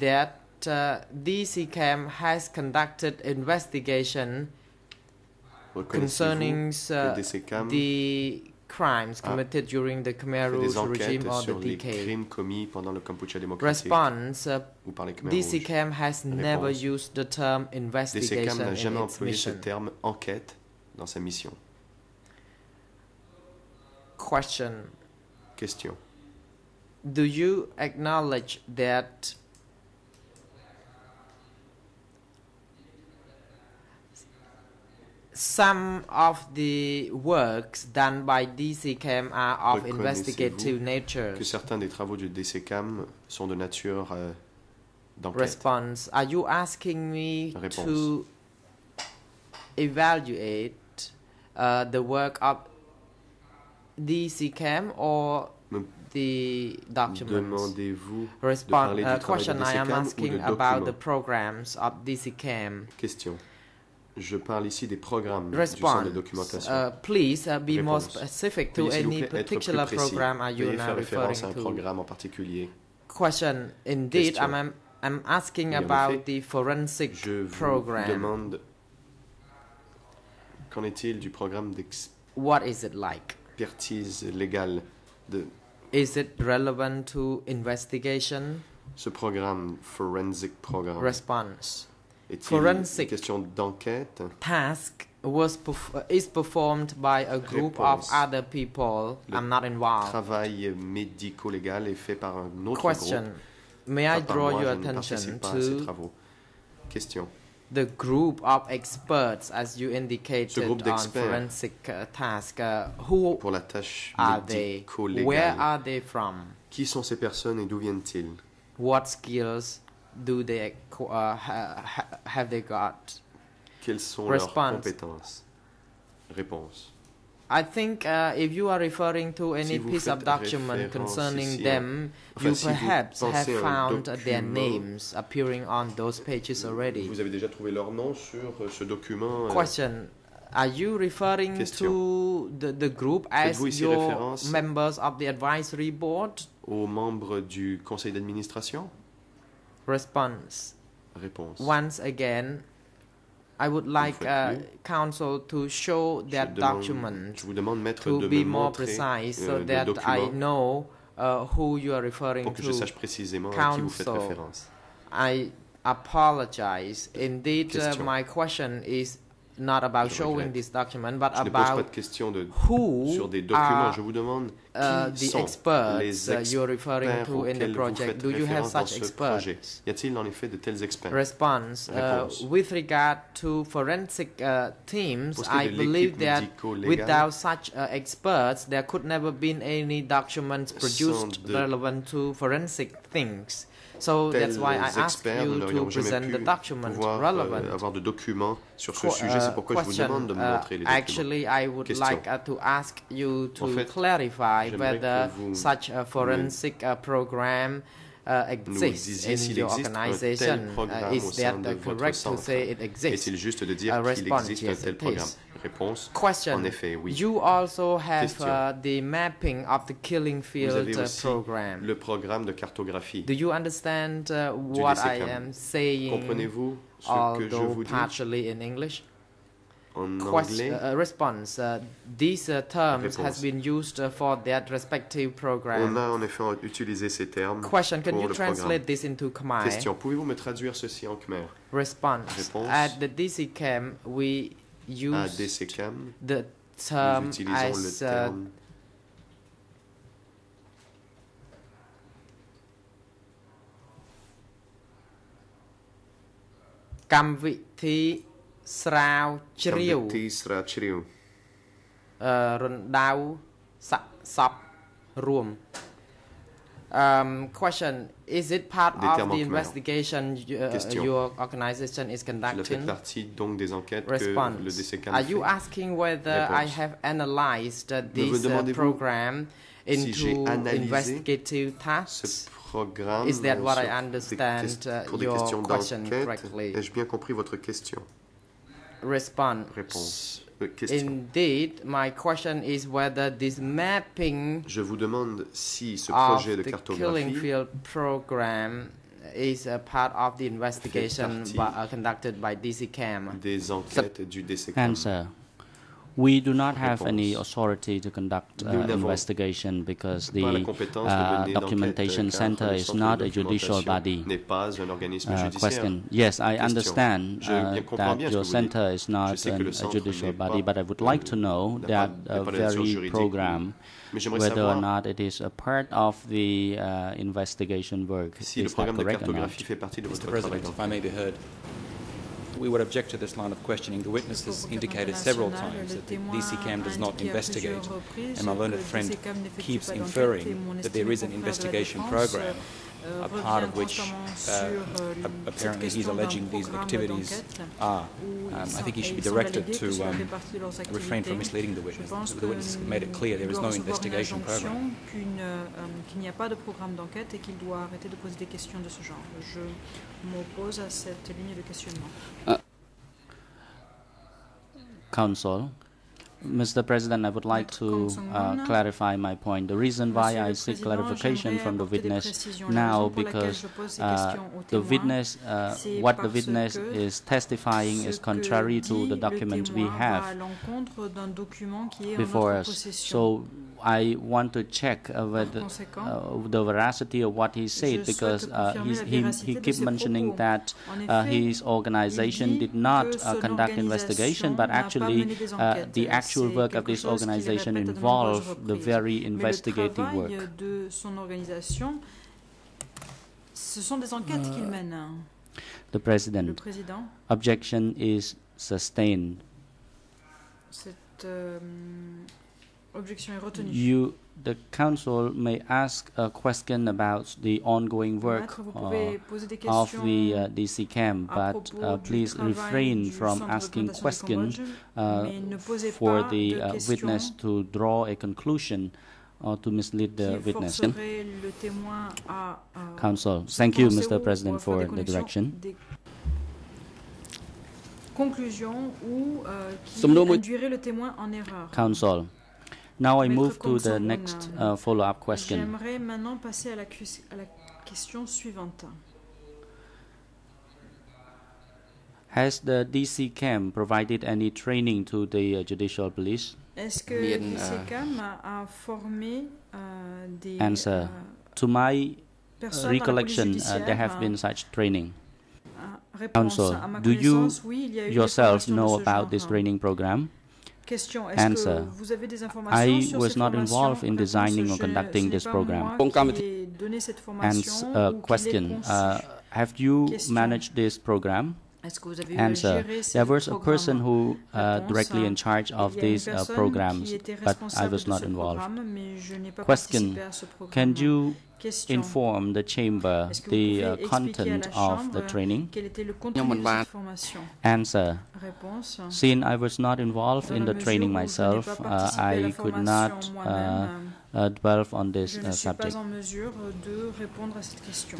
that uh, DCCAM has conducted investigation concerning uh, the crimes a committed during the Khmer Rouge regime or the DK? crimes commis pendant le Kampuchea démocratique Response uh, ou par les Khmer Rouges. DCCAM has never used the term investigation n'a jamais in its employé ce mission. terme enquête dans sa mission. Question Question. Do you acknowledge that some of the works done by DCCAM are of investigative nature? que certains des travaux du DCCAM sont de nature euh, d'enquête. Response Are you asking me Réponse. to evaluate uh, the work of DCCAM or Me the documents? Demandez-vous de parler uh, du travail question de I am DCCAM ou asking de about the programs of DCCAM. Question. Je parle ici des programmes du de documentation. uh, Please uh, be more specific to Veuillez, any particular program are you now référence à un to? programme en particulier. Question Indeed, Question. I'm, I'm, asking about effet, the forensic Je vous program. demande qu'en est-il du programme What is it like? d'expertise légale de Is it relevant to investigation? Ce programme, Forensic Program, Response. Est-il une Forensic question d'enquête? Task was uh, is performed by a group of other people. Le I'm not involved. travail médico-légal est fait par un autre Question. groupe. May I draw moi, your attention to. Question. the group of experts, as you indicated on forensic uh, task? Uh, who Pour la tâche are they? Where are they from? Qui sont ces personnes et d'où viennent-ils? What skills do they uh, ha- ha- have they got? Quelles sont Response? leurs compétences? Réponse. I think uh, if you are referring to any Si vous piece of document concerning them, enfin, you si perhaps have found their document- names appearing on those pages already. Vous avez déjà trouvé leur nom sur euh, ce document euh, Question. Are you referring Question. to the, the group as your members of the advisory board? aux membres du conseil d'administration? Response. Réponse. Once again, I would like uh, council to show that demande- document vous demande, to de be more precise euh, so that I know uh, who you are referring pour que je to. sache précisément à qui vous faites Council. référence. I apologize. Indeed, uh, my question is not about Je showing regrette. this document, but Je ne pose pas about de questions de, who sur des documents. are, Je vous demande uh, qui the sont experts les uh, you're referring to in the project. Do you have such projet. experts? Y a-t-il en effet de tels experts Response. Uh, with regard to forensic uh, teams, Pour ce qui est I believe that without such uh, experts, there could never been any documents produced de relevant to forensic things. So that's why I asked you to present the document pouvoir euh, relevant. avoir de documents sur ce sujet. C'est uh, pourquoi je vous question, demande de me uh, montrer les documents. Actually, I would Question. like uh, to ask you to En fait, clarify whether such a forensic uh, program uh, exists in your existe un tel organization. Uh, is that uh, correct to say it exists? Est-il juste de dire Uh, qu'il response, existe un yes, tel it programme. Réponse Question. En effet, oui. You also have uh, the mapping of the killing Vous field avez uh, aussi program. le programme de cartographie. Do you understand what I am saying? Comprenez-vous ce que je although vous dis partially in English? question, uh, response. Uh, these uh, terms réponse. has been used uh, for their respective program. On a en effet utilisé ces termes Question, can you translate programme. this into Khmer? Question, pouvez-vous me traduire ceci en Khmer? Response. Réponse. At the DCCAM, we use DCCAM, the term as, le terme Cam vị thí ស្រាវជ្រាវ កម្មវិធីស្រាវជ្រាវ អឺរណ្ដៅសាក់សពរួម Um, question Is it part Des of termes en the khmer. investigation uh, Question. your organization is Cela fait conducting? partie donc des enquêtes Response. que le DCCAM Are you fait. asking whether I Réponse. have analyzed uh, Me this uh, demandez-vous program si into j'ai analysé investigative Ce tasks? programme Is that what I sur des understand quest- uh, pour des your questions question d'enquête. correctly? Ai-je bien compris votre question Response. Réponse. Euh, question. Indeed, my question is whether this mapping Je vous demande si ce of projet de the Killing cartographie Field program is a part of the investigation by, uh, conducted by DC Cam. des enquêtes du DCCAM. Answer. We do not have Réponse. any authority to conduct Nous uh, investigation because the uh, documentation center is not a judicial body. n'est pas un organisme Uh, question. Yes, I understand uh, that your que vous dites. center is not Je sais que an, a judicial body, but I would like to know that pas- a pas de nature very program, whether or not it is a part of the uh, investigation work. si is that programme de correct or not? cartographie fait partie de Mr. votre President, travail if I may be heard, we would object to this line of questioning. The witnesses Pour indicated several times that the DC Cam does not investigate, and my learned friend keeps inferring that there is an investigation program, a revient part of which uh, euh, a- apparently he's alleging these programme activities are. où Um, il I think he should be directed to um, refrain from misleading the witness. The witness made it clear there qu'il is no investigation program. euh, qu'il n'y a pas de programme d'enquête et qu'il doit arrêter de poser des questions de ce genre. Je m'oppose à cette ligne de questionnement. Council. Mr. President, I would like to uh, clarify my point. The reason why I seek clarification from the witness now because je pose ces uh, the witness, uh, what the witness is testifying is contrary to the document we témoin va à have l'encontre d'un document qui est en before us. So I want to check uh, whether uh, the veracity of what he said because uh, he, he keep mentioning that uh, his organization did not uh, conduct investigation, but organisation n'a pas actually uh, the actual work of this organization répète à de nombreuses involved the very investigative work. travail de organisation, ce sont des enquêtes qu'il mène. The Le President, président, objection is sustained. Objection est retenue. You, the counsel may ask a question about the ongoing work uh, pouvez poser des of the uh, DC Cam, but uh, please refrain from asking questions uh, mais ne posez for the uh, witness to draw a conclusion or to mislead the witness. forcerait le témoin à, à Counsel, thank you, Mr. President, for the direction. des conclusions ou euh, qui Some no more- induirait le témoin en erreur. Counsel. Now I move to the next uh, follow-up question. J'aimerais maintenant passer à la, à la question suivante. Has the DC Cam provided any training to the uh, judicial police? Est-ce que Bien, l'ICCAM a, a formé euh, des Answer. euh, To my personnes uh, dans la police recollection, uh, there have been such training. Ah, Counsel, do you connaissance, oui, il y a eu des yourself know about genre. this training program? Question, Answer. que vous avez des I sur was not involved in designing or conducting this program. moi qui ai donné cette And uh, ou qui l'ai question, uh, have you Question. managed this program? Est-ce que vous avez eu Answer. There was a person who uh, directly in charge of y a une these uh, programs, but I was not involved. programme, mais je n'ai pas Question, participé à ce programme. can you inform the chamber Est-ce que vous the uh, content of the training? quel était le contenu de cette formation Answer. Réponse. Since I was not involved in the training mesure où je n'ai myself, uh, participé à la I could not uh, uh, dwell on this uh, subject. pas en mesure de répondre à cette question.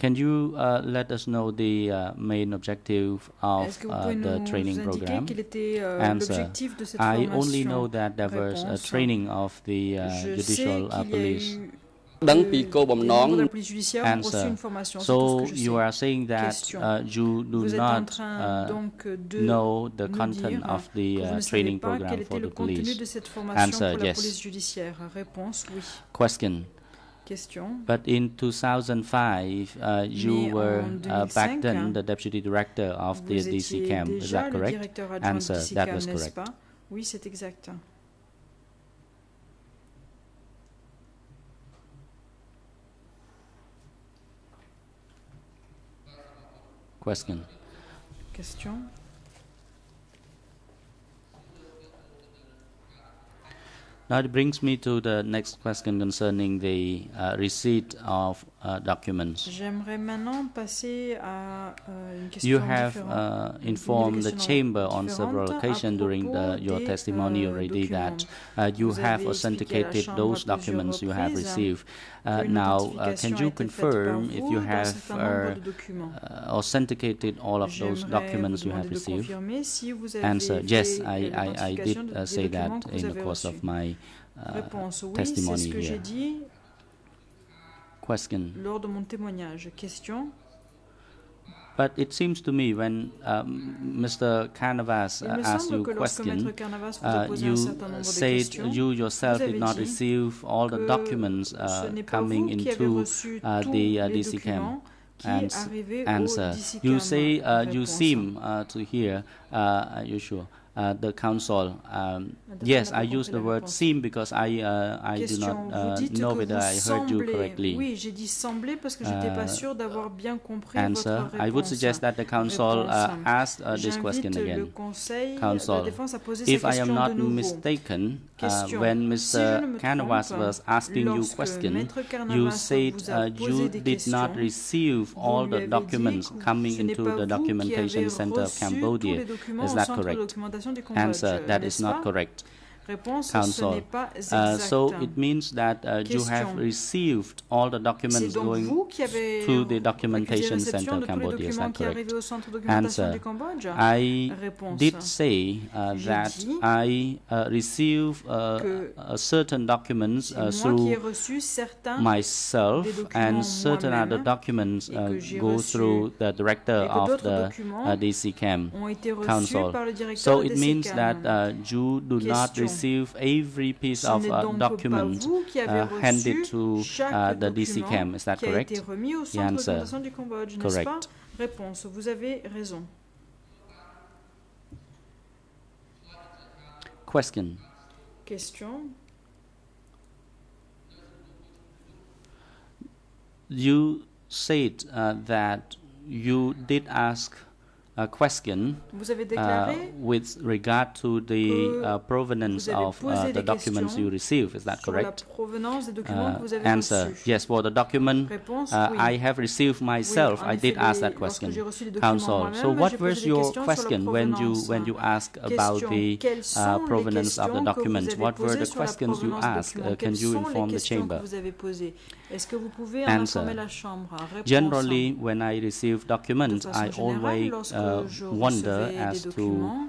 Question. Question. Can you uh, let us know the uh, main objective of Est-ce que vous uh, the training program? était euh, Answer. de cette I formation only know that there was a training of the uh, judicial uh, qu'il y a police. eu des membres de la police judiciaire ont reçu Answer. une formation. C'est So tout ce que je you are saying that uh, you do Vous êtes en not uh, know the content of the uh, training program for the police. de cette formation Answer yes. police judiciaire. Question. Question. But in 2005, uh, you Mais were uh, back then the deputy director of the DC Cam. Is that correct? Answer. That was correct. pas Oui, c'est exact. Question. Question. Now it brings me to the next question concerning the uh, receipt of documents. J'aimerais maintenant passer à euh, une question You have uh, informed the chamber on several occasions during the, your des, testimony euh, already that uh, you have avez expliqué à la authenticated those documents you have received. Uh, now, uh, can you a été faite confirm if you have uh, uh, authenticated all of those documents you have received? si vous avez Answer: Yes, euh, I, I, I did uh, say that in the course of my uh, testimony ce que j'ai here. Question. lors de mon témoignage. Question. But it seems to me when um, Mr. Karnavas uh, asked you question, Maître Karnavas vous a uh, you un certain nombre de said you yourself did not receive all the documents uh, coming vous qui avez into uh, the DC Cam. Ans- answer. You say uh, you seem uh, to hear. Are you sure? Uh, the counsel. Um, yes, I use the word seem because I uh, I do not uh, know whether I heard you correctly. Oui, j'ai dit parce que je n'étais pas Uh, sûr d'avoir bien compris Answer. votre réponse. I would suggest that the counsel uh, ask uh, this question le again. conseil Counsel. la défense à poser If I am not mistaken, uh, when Si Mr. Karnavas was asking you question, you said uh, you did not receive all the documents coming into the documentation center of Cambodia. Is that correct? Documentation du Cambodge, Answer: That is not correct. Réponse, Counsel. Uh, so it means that uh, you have received all the documents going vous qui avez to the documentation center Cambodia. Is that correct? au centre de documentation Answer. I Réponse. did say uh, that I uh, received uh, certain documents uh, moi qui ai through myself and certain other documents uh, go through the director of the DC Cam ont été reçus Counsel. par le directeur So it means that uh, you do not Question. Receive every piece of uh, document vous qui avez uh, handed to uh, the document DC Cam. Is that correct? été remis au The answer. Cambodge, n'est-ce pas Correct. Réponse. Vous avez raison. Question. Question. You said uh, that you did ask a question uh, with regard to the uh, provenance of uh, the documents you receive. Is that correct? provenance des documents Uh, que vous avez answer. Yes, for the document Réponse, uh, oui. I have received myself. en I did ask that question. j'ai reçu les documents Counsel. So, what was your questions sur la question when you when you asked about the uh, provenance of the questions que vous documents? What were the questions you asked? Uh, can you inform the chamber? Que vous avez posées Est-ce que vous pouvez en Answer. informer la chambre Réponse. Generally, when I receive De documents, façon I générale, always lorsque uh, je wonder recevais des as to documents,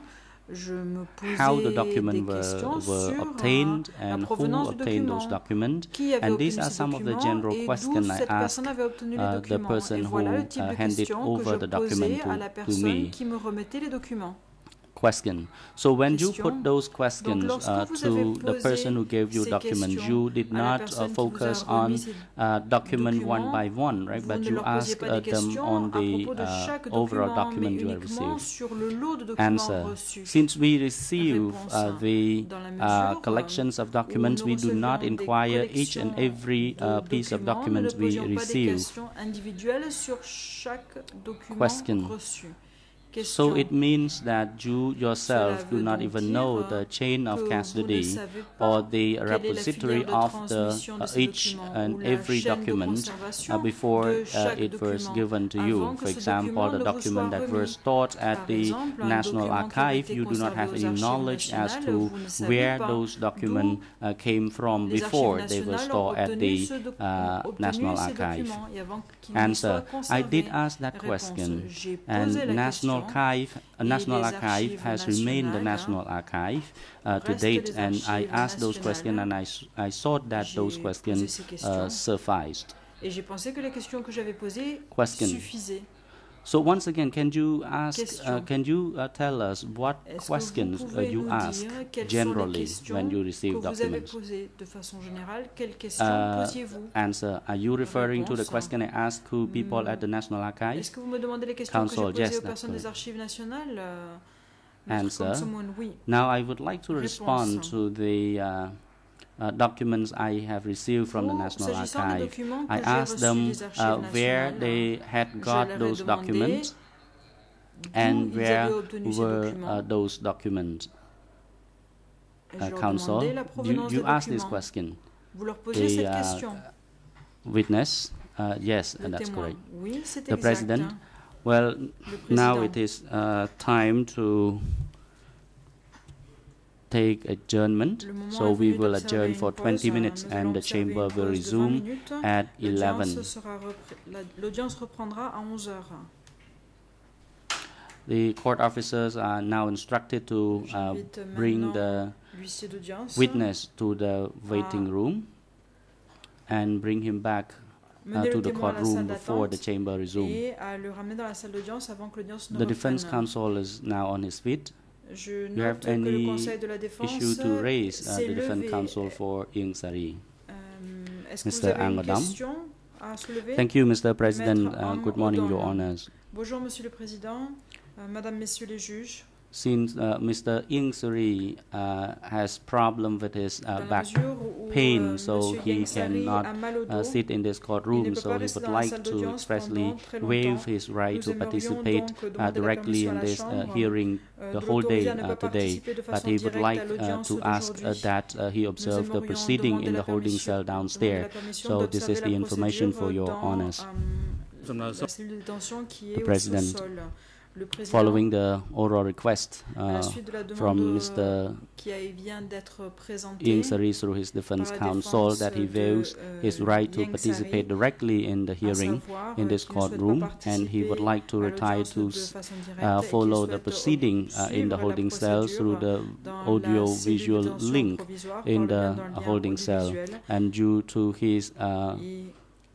je me how the posais documents des were, questions were sur obtained euh, la and who provenance du obtained those document, documents. qui avait And obtenu these are ces some of the documents general et d'où questions I cette asked personne avait obtenu les uh, the documents. person et voilà who le type uh, de handed questions que over je the document posais à la to, to personne me. Question. So when you put those questions uh, to the person who gave you ces documents, you did not uh, personne qui vous a focus on uh, document one by one, right? vous But you asked uh, them on the uh, overall document, document you received. sur le lot de documents Answer. reçus. Since we receive uh, the uh, collections of documents, we do not inquire each and every uh, piece of documents, nous ne documents we posions pas des receive. questions individuelles sur chaque document Question. So it means that you yourself do not even know the chain of custody or the quelle est la repository of the uh, each and every document uh, before uh, it was given to you. For example, the document that was stored at the National document qui avait Archive, you do not have any knowledge as to vous ne savez where those documents uh, came from before they were stored at the uh, National Archive. documents et avant qu'ils ne soient Answer. I did ask that question, and National question Archive, uh, National Archive has remained the National Archive uh, to date, and I asked those questions, and I, I thought that those questions uh, sufficed. Et j'ai pensé que les questions que j'avais posées Question. suffisaient. So once again, can you ask? Uh, can you uh, tell us what questions uh, you ask dire quelles sont les generally when you receive documents? de façon générale? Uh, answer: Are you referring to the question I asked to people at the National Archive? Est-ce que vous me les questions que Counsel, j'ai posées yes, aux that's des archives nationales euh, Answer. Now I would like to respond to the uh, uh, documents I have received from the National Archive. I asked them uh, where they had got those documents and where avaient obtenu ces were uh, those documents. Uh, counsel, you, you asked this question. Leur posiez The, uh. Witness, uh, yes, that's correct. The president. Well, now it is uh, time to take adjournment. So we will adjourn for 20 minutes and the chamber will pause de 20 resume at 11. sera repri- la- L'audience reprendra à 11 heures. The court officers are now instructed to uh, bring the maintenant l'huissier d'audience witness to the waiting room and bring him back uh, to the courtroom before the chamber resume. et à le ramener dans la salle d'audience avant que l'audience ne The defense counsel is now on his feet. Je You have note que le any Conseil de la Défense issue to raise uh, the defense Counsel for Ieng Sary? Vous Mr. Ang Udom. question à soulever Thank you, Mr. President. Uh, good morning, Your Honors. Bonjour, Monsieur le Président, euh, Madame, Messieurs les juges. Since uh, Mr. Ieng Sary uh, has problem with his uh, back pain, euh, so Monsieur he Ieng cannot a uh, sit in this courtroom, so he would like to expressly waive his right Nous to participate donc uh, directly in la this uh, hearing euh, the whole day l'autoriser à ne uh, today, but he would like uh, to ask uh, that uh, he observe the proceeding in the holding cell downstairs. So this is the information for your dans, honors. euh, la de détention qui The est au President. Le président, following the oral request uh, suite de la demande from Mr. qui a- vient d'être présentée Sary through his defense counsel that he views euh, his right to participate directly in the hearing in this courtroom and he would like to retire to de s- façon directe uh, follow the proceeding uh, in the holding cell through the audio-visual link in the lien dans le lien holding cell and due to his uh,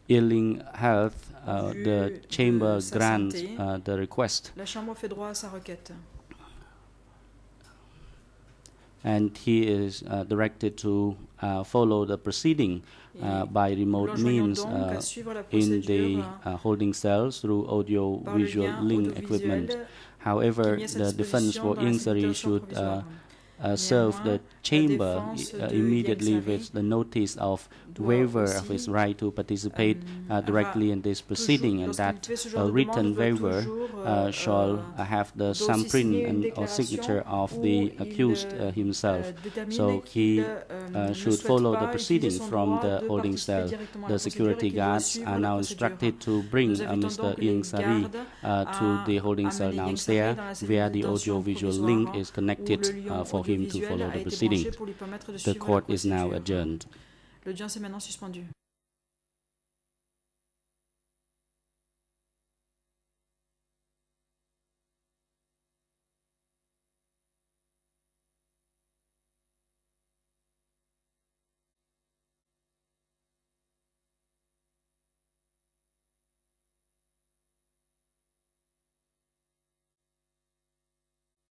ailing health uh, the chamber sa grants uh, the request La Chambre fait droit à sa requête. and he is uh, directed to uh, follow the proceeding uh, by remote means uh, à suivre la in the uh, holding cells through audio-visual link equipment. However, qui est mis à sa the defense for dans la Ieng Sary détention should uh, uh, serve the chamber uh, immediately with the notice of waiver of his right to participate euh, uh, directly in this proceeding and that a written waiver uh, shall uh, have the thumbprint and or signature of the accused uh, himself. So he uh, should follow the proceeding from the holding cell. The la procédure et security guards are now instructed to bring uh, Mr. les Sary uh, to the holding cell downstairs Sary dans la cellule where the audio-visual link is connected uh, for him to follow the proceeding. branché pour lui permettre de The court is now adjourned. L'audience est maintenant suspendue.